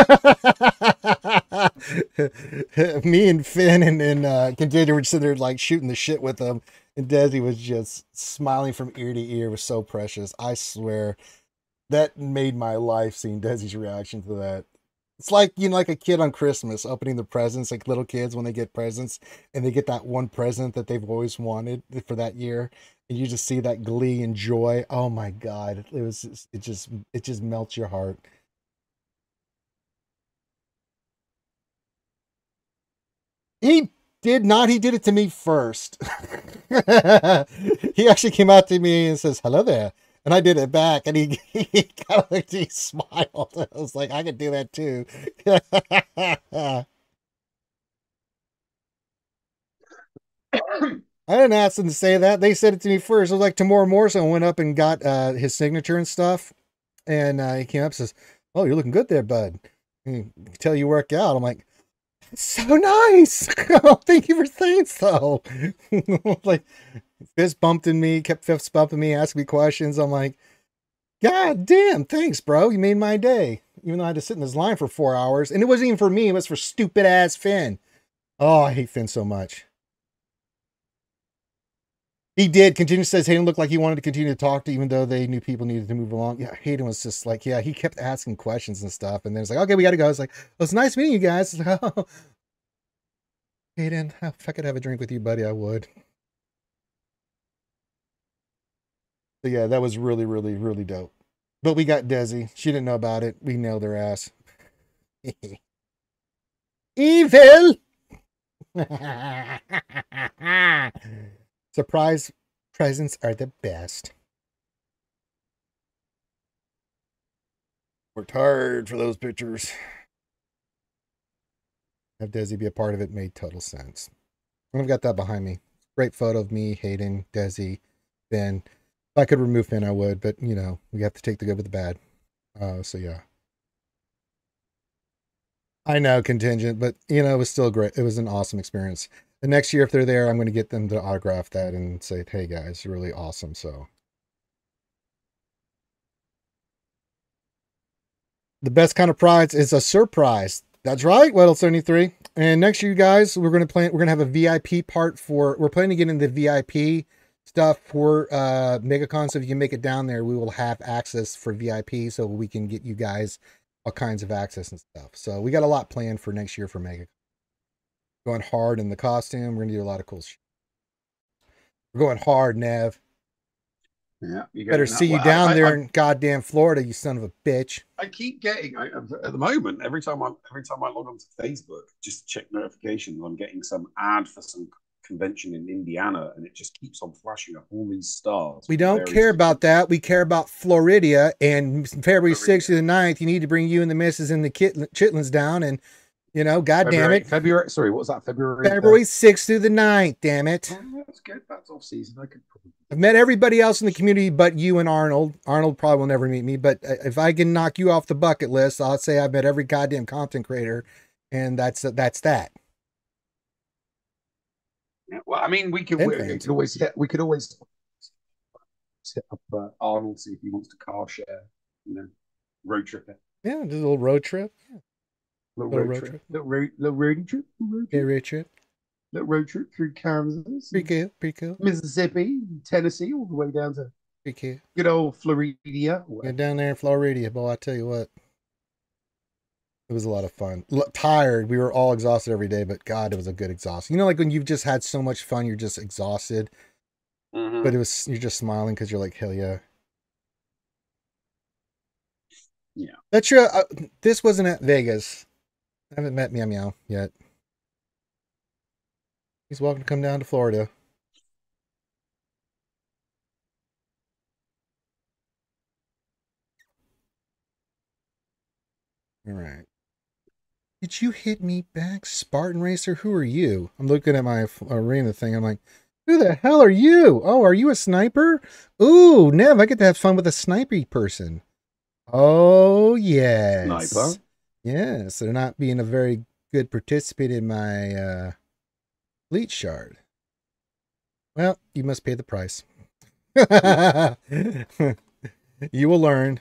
me and Finn and, and uh Contagion were sitting there like shooting the shit with them. And Desi was just smiling from ear to ear. It was so precious. I swear that made my life seeing Desi's reaction to that. It's like you know, like a kid on Christmas opening the presents, like little kids when they get presents and they get that one present that they've always wanted for that year, and you just see that glee and joy. Oh my god, it was just- it just it just melts your heart. He did not. He did it to me first. he actually came out to me and says, "Hello there." And I did it back, and he, he kind of like he smiled. I was like, I could do that too. I didn't ask them to say that. They said it to me first. It was like Temuera Morrison went up and got uh, his signature and stuff. And uh, he came up and says, Oh, you're looking good there, bud. And tell you work out. I'm like, so nice. oh, thank you for saying so. like, fist bumped in me, kept fist bumping me, asking me questions. I'm like, God damn, thanks, bro. You made my day. Even though I had to sit in this line for four hours. And it wasn't even for me, it was for stupid ass Finn. Oh, I hate Finn so much. He did. Continue says Hayden looked like he wanted to continue to talk to, even though they knew people needed to move along. Yeah, Hayden was just like, yeah, he kept asking questions and stuff, and then it's like, okay, we got to go. It's like, well, it's nice meeting you guys. Oh, Hayden, if I could have a drink with you, buddy, I would. So yeah, that was really, really, really dope. But we got Desi. She didn't know about it. We nailed her ass. Evil. Surprise presents are the best. Worked hard for those pictures. Have Desi be a part of it made total sense. And I've got that behind me. Great photo of me, Hayden, Desi, Ben. If I could remove Finn, I would, but you know, we have to take the good with the bad. Uh, so yeah. I know contingent, but you know, it was still great. It was an awesome experience. The next year, if they're there, I'm going to get them to autograph that and say, "Hey guys, really awesome." So, the best kind of prize is a surprise. That's right, seventy three. And next year, you guys, we're going to plan. We're going to have a VIP part for. We're planning to get into the VIP stuff for uh MegaCon. So if you can make it down there, we will have access for VIP, so we can get you guys all kinds of access and stuff. So we got a lot planned for next year for Mega. Going hard in the costume. We're gonna do a lot of cool shit. We're going hard, Nev. Yeah, you Better see you down there in goddamn Florida, you son of a bitch. I keep getting I, at the moment every time I every time I log onto Facebook just check notifications, I'm getting some ad for some convention in Indiana, and it just keeps on flashing up all these stars. We don't care about that. We care about Florida and February. 6th to the 9th. You need to bring you and the missus and the kit- chitlins down and, you know, god damn it. February. Sorry, what was that? February. February 6th through the 9th, damn it. Oh, that's good. That's off season. I could probably. I've met everybody else in the community but you and Arnold. Arnold probably will never meet me, but uh, if I can knock you off the bucket list, I'll say I've met every goddamn content creator, and that's that's that. Yeah, well, I mean, we could we, we could always hit, we could always hit up uh, Arnold see if he wants to car share. You know, road trip it. Yeah, just a little road trip. Little, Little road, road trip. trip. Little road, little road trip. Little road Yeah, trip. road trip. Little road trip through Kansas, Pretty cool. Pretty cool. Mississippi, Tennessee, all the way down to Pretty cool. good old Florida. Get down there in Florida, boy. I tell you what. It was a lot of fun. L- tired. We were all exhausted every day, but God, it was a good exhaustion. You know, like when you've just had so much fun, you're just exhausted, Mhm. but it was you're just smiling because you're like, hell yeah. Yeah. That's your. Uh, this wasn't at Vegas. I haven't met Meow Meow yet. He's welcome to come down to Florida. All right. Did you hit me back, Spartan Racer? Who are you? I'm looking at my arena thing. I'm like, who the hell are you? Oh, are you a sniper? Ooh, Nev, I get to have fun with a snipey person. Oh, yes. Sniper. Yes, they're not being a very good participant in my uh, fleet shard. Well, you must pay the price. you will learn.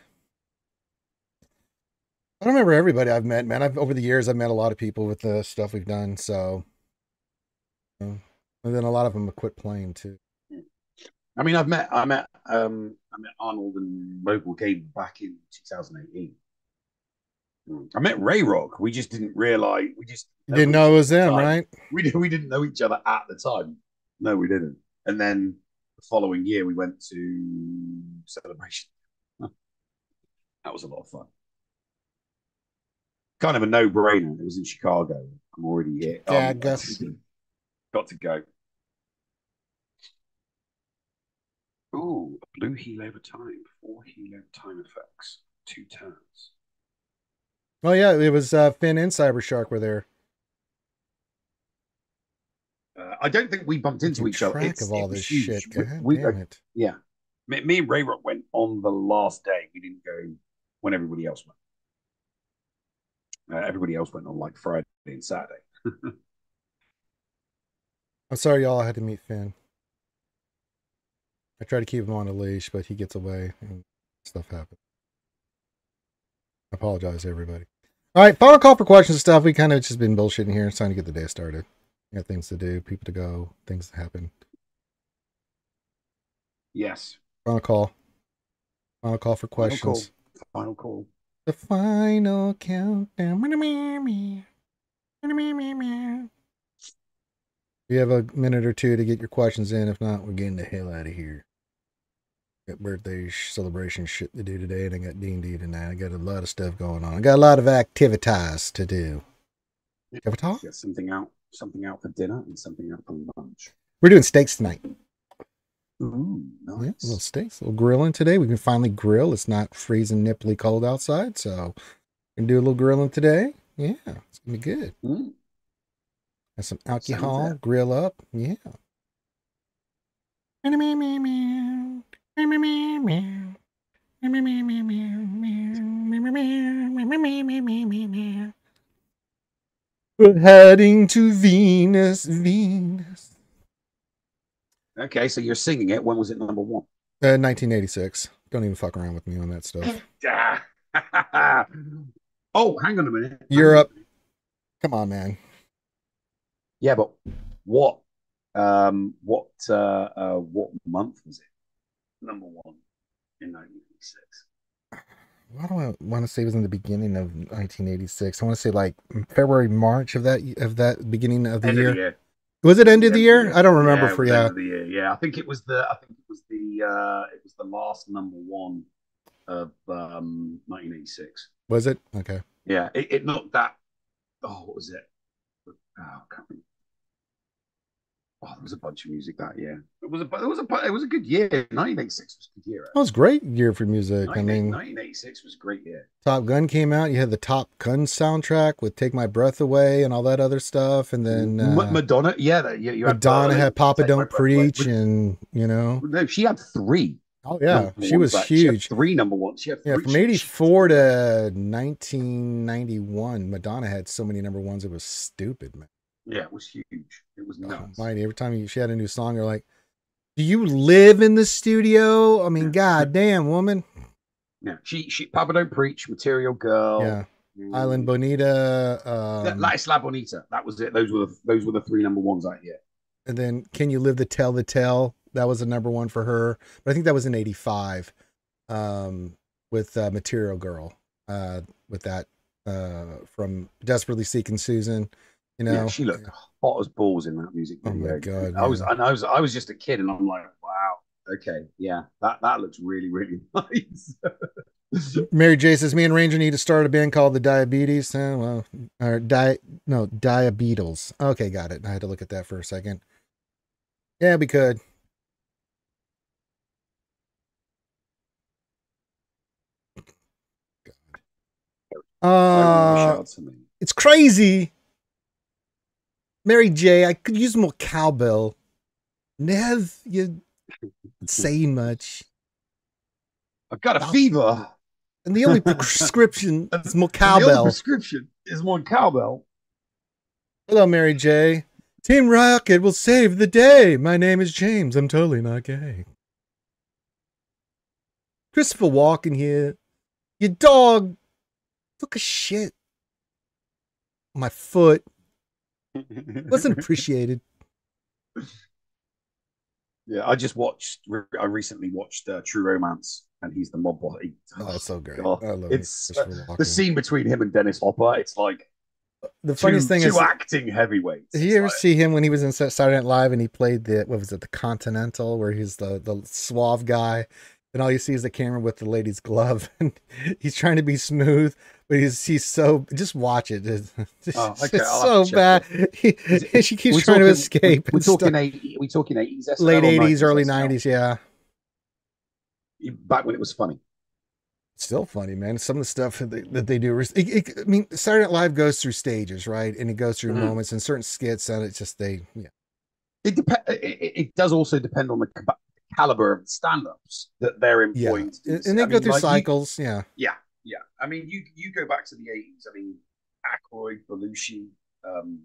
I don't remember everybody I've met, man. I've over the years I've met a lot of people with the stuff we've done. So, um, and then a lot of them have quit playing too. I mean, I've met, I met, um, I met Arnold and Mobile Game back in 2018. I met Ray Rock. We just didn't realize. We just You didn't know it was them, Time. right? we did, we didn't know each other at the time. No, we didn't. And then the following year, we went to Celebration. that was a lot of fun. Kind of a no-brainer. It was in Chicago. I'm already here. Oh, Dadgus. Um, got to go. Ooh, a blue heal over time, four heal over time effects, two turns. Oh yeah, it was uh, Finn and Cyber Shark were there. Uh, I don't think we bumped into each other. It's- of all this huge. shit. We- God we-. Yeah. Me, me and Ray Rock went on the last day. We didn't go when everybody else went. Uh, everybody else went on like Friday and Saturday. I'm sorry, y'all. I had to meet Finn. I try to keep him on a leash, but he gets away and stuff happens. I apologize, everybody. All right, final call for questions and stuff. We kind of just been bullshitting here. It's time to get the day started. We got things to do, people to go, things to happen. Yes. Final call. Final call for Final questions. call. Final call. The final countdown. We have a minute or two to get your questions in. If not, we're getting the hell out of here. Got birthday celebration shit to do today, and I got D and D tonight. I got a lot of stuff going on. I got a lot of activities to do. Avatar? Get something out, something out for dinner and something out for lunch. We're doing steaks tonight. Ooh, Yeah, nice. little steaks, a little grilling today. We can finally grill. It's not freezing nipply cold outside, so we can do a little grilling today. Yeah, it's gonna be good. Mm. Have some alcohol, grill up. Yeah. We're heading to Venus, Venus. Okay, so you're singing it. When was it number one? Uh, 1986. Don't even fuck around with me on that stuff. Oh, hang on a minute. Hang Europe. a minute. Come on, man. Yeah, but what? Um, what? Uh, uh, what month was it? Number one in 1986. Why do I want to say it was in the beginning of 1986? I want to say like February, March of that of that beginning of the End year. of the year. Was it end of the End year? I don't remember yeah, for was end of the year. Yeah, I think it was the. I think it was the. Uh, it was the last number one of um 1986. Was it? Okay. Yeah, it, it not that. Oh, what was it? Oh, I can't remember. Oh, there was a bunch of music that year. It was a. It was a. It was a good year. 1986 was a good year. That was a great year for music. I mean, 1986 was a great year. Top Gun came out. You had the Top Gun soundtrack with "Take My Breath Away" and all that other stuff, and then uh, Madonna, yeah, that you, you had Madonna Berlin, had "Papa Don't. Preach," and you know, No, she had three. oh yeah, she was back. She had huge. three number ones. She had Yeah, from '84 to 1991, Madonna had so many number ones. It was stupid, man. Yeah, it was huge. It was nuts. Almighty, every time you, she had a new song, you're like, "Do you live in the studio?" I mean, god damn, woman. yeah, she she Papa Don't Preach, Material Girl, Yeah, mm, Island Bonita. Um, La Isla Bonita. That was it. Those were the those were the three number ones that year. and then "Can You Live to Tell the Tale?" That was a number one for her, but I think that was in '85 um, with uh, Material Girl. Uh, with that uh, from Desperately Seeking Susan. You know, yeah, she looked hot as balls in that music Oh video. my God, I was, yeah. and I was, I was just a kid, and I'm like, wow, okay, yeah, that that looks really, really nice. Mary J says, "Me and Ranger need to start a band called the Diabetes." Uh, well, or di no Diabeatles. Okay, got it. I had to look at that for a second. Yeah, we could. Uh, to me. it's crazy. Mary J, I could use more cowbell. Nev, you're saying much. I've got a fever. And the only prescription is more cowbell. The only prescription is more cowbell. Hello, Mary J. Team Rocket will save the day. My name is James. I'm totally not gay. Christopher Walken here. Your dog took a shit. My foot wasn't appreciated. Yeah, I just watched. I recently watched uh, True Romance, and he's the mob boss. He- Oh, it's so great. God. I love It's Christopher the scene between him and Dennis Hopper. It's like The two, funniest thing two is, acting heavyweights. did you ever like- see him when he was in Saturday Night Live and he played the what was it, the Continental, where he's the the suave guy, and all you see is the camera with the lady's glove, and he's trying to be smooth, but he's he's so just watch it. It's, Oh, okay, so bad. He, it- she keeps We're trying to escape. We're stuff. talking eight. We talking eighties, late eighties, early nineties. Yeah, Back when it was funny. still funny, man. Some of the stuff that they, that they do. It, it, I mean, Saturday Night Live goes through stages, right? And it goes through Mhm. moments and certain skits, and it's just they, yeah. It, dep- it, does also depend on the caliber of stand-ups that they're Yeah, employing. to and, and they I go mean, through like, you- cycles. yeah, Yeah, yeah. I mean, you you go back to the eighties. I mean, Aykroyd, Belushi, um,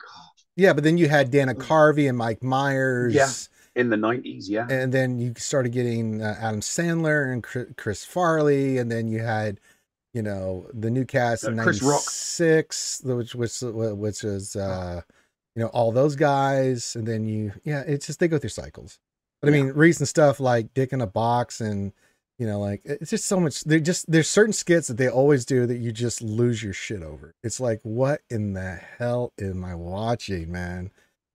God, yeah. But then you had Dana Mm. Carvey and Mike Myers. Yeah. in the nineties, yeah. and then you started getting uh, Adam Sandler and Chris Farley, and then you had, you know, the new cast in Uh, Rock. '96, which which which was, uh, you know, all those guys, and then you, yeah, it's just they go through cycles. But I Yeah. mean, recent stuff like Dick in a Box, and you know, like it's just so much. They just there's certain skits that they always do that you just lose your shit over. It's like, what in the hell am I watching, man?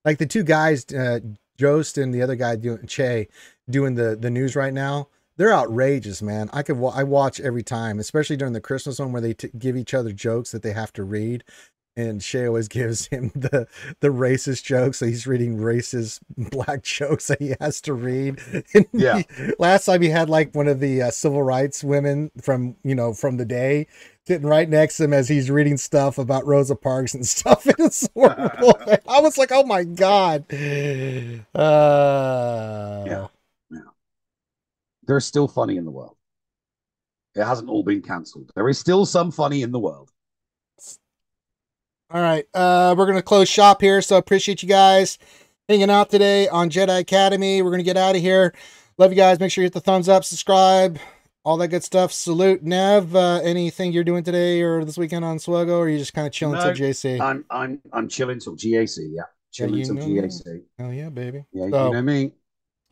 Like the two guys, uh, Jost and the other guy doing Che doing the the news right now. They're outrageous, man. I could I watch every time, especially during the Christmas one where they t- give each other jokes that they have to read, and Che always gives him the the racist jokes. So he's reading racist black jokes that he has to read. And Yeah. he- last time he had like one of the uh, civil rights women from you know from the day sitting right next to him as he's reading stuff about Rosa Parks and stuff. And it's horrible. I was like, oh my god. Uh, Yeah. There is still funny in the world. It hasn't all been cancelled. There is still some funny in the world. All right. Uh, we're going to close shop here. So appreciate you guys hanging out today on Jedi Academy. We're going to get out of here. Love you guys. Make sure you hit the thumbs up, subscribe, all that good stuff. Salute. Nev, uh, anything you're doing today or this weekend on Swaggo, or are you just kind of chilling No, till GAC? I'm I'm I'm chilling till GAC. Yeah, chilling you till. GAC. oh, yeah, baby. Yeah, So- you know me.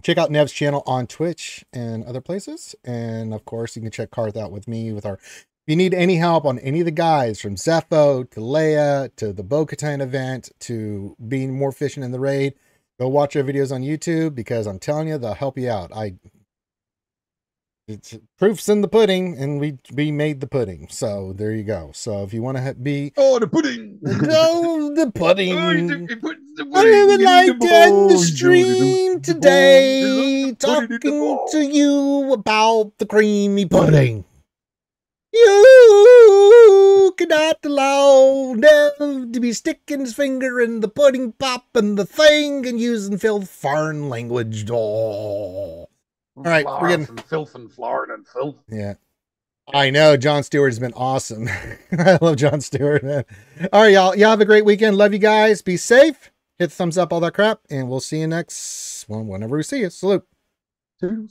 check out Nev's channel on Twitch and other places. And of course, you can check Carth out with me with our. If you need any help on any of the guys from Zepho to Leia to the Bo Katan event to being more efficient in the raid, go watch our videos on YouTube because I'm telling you, they'll help you out. I. It's proofs in the pudding, and we we made the pudding, so there you go. So if you want to be, Oh, the pudding. oh, the pudding. Oh, the- put the I pudding would in like to end the stream today bowl. Put it in the talking to you about the creamy pudding. You cannot allow Nev to be sticking his finger in the pudding pop and the thing and using filth foreign language. Oh. All right, we're getting- from filth and Florida and filth. Yeah. I know Jon Stewart has been awesome. I love Jon Stewart, man. All right, y'all. Y'all have a great weekend. Love you guys. Be safe. Hit the thumbs up, all that crap, and we'll see you next one whenever we see you. Salute. Toodles.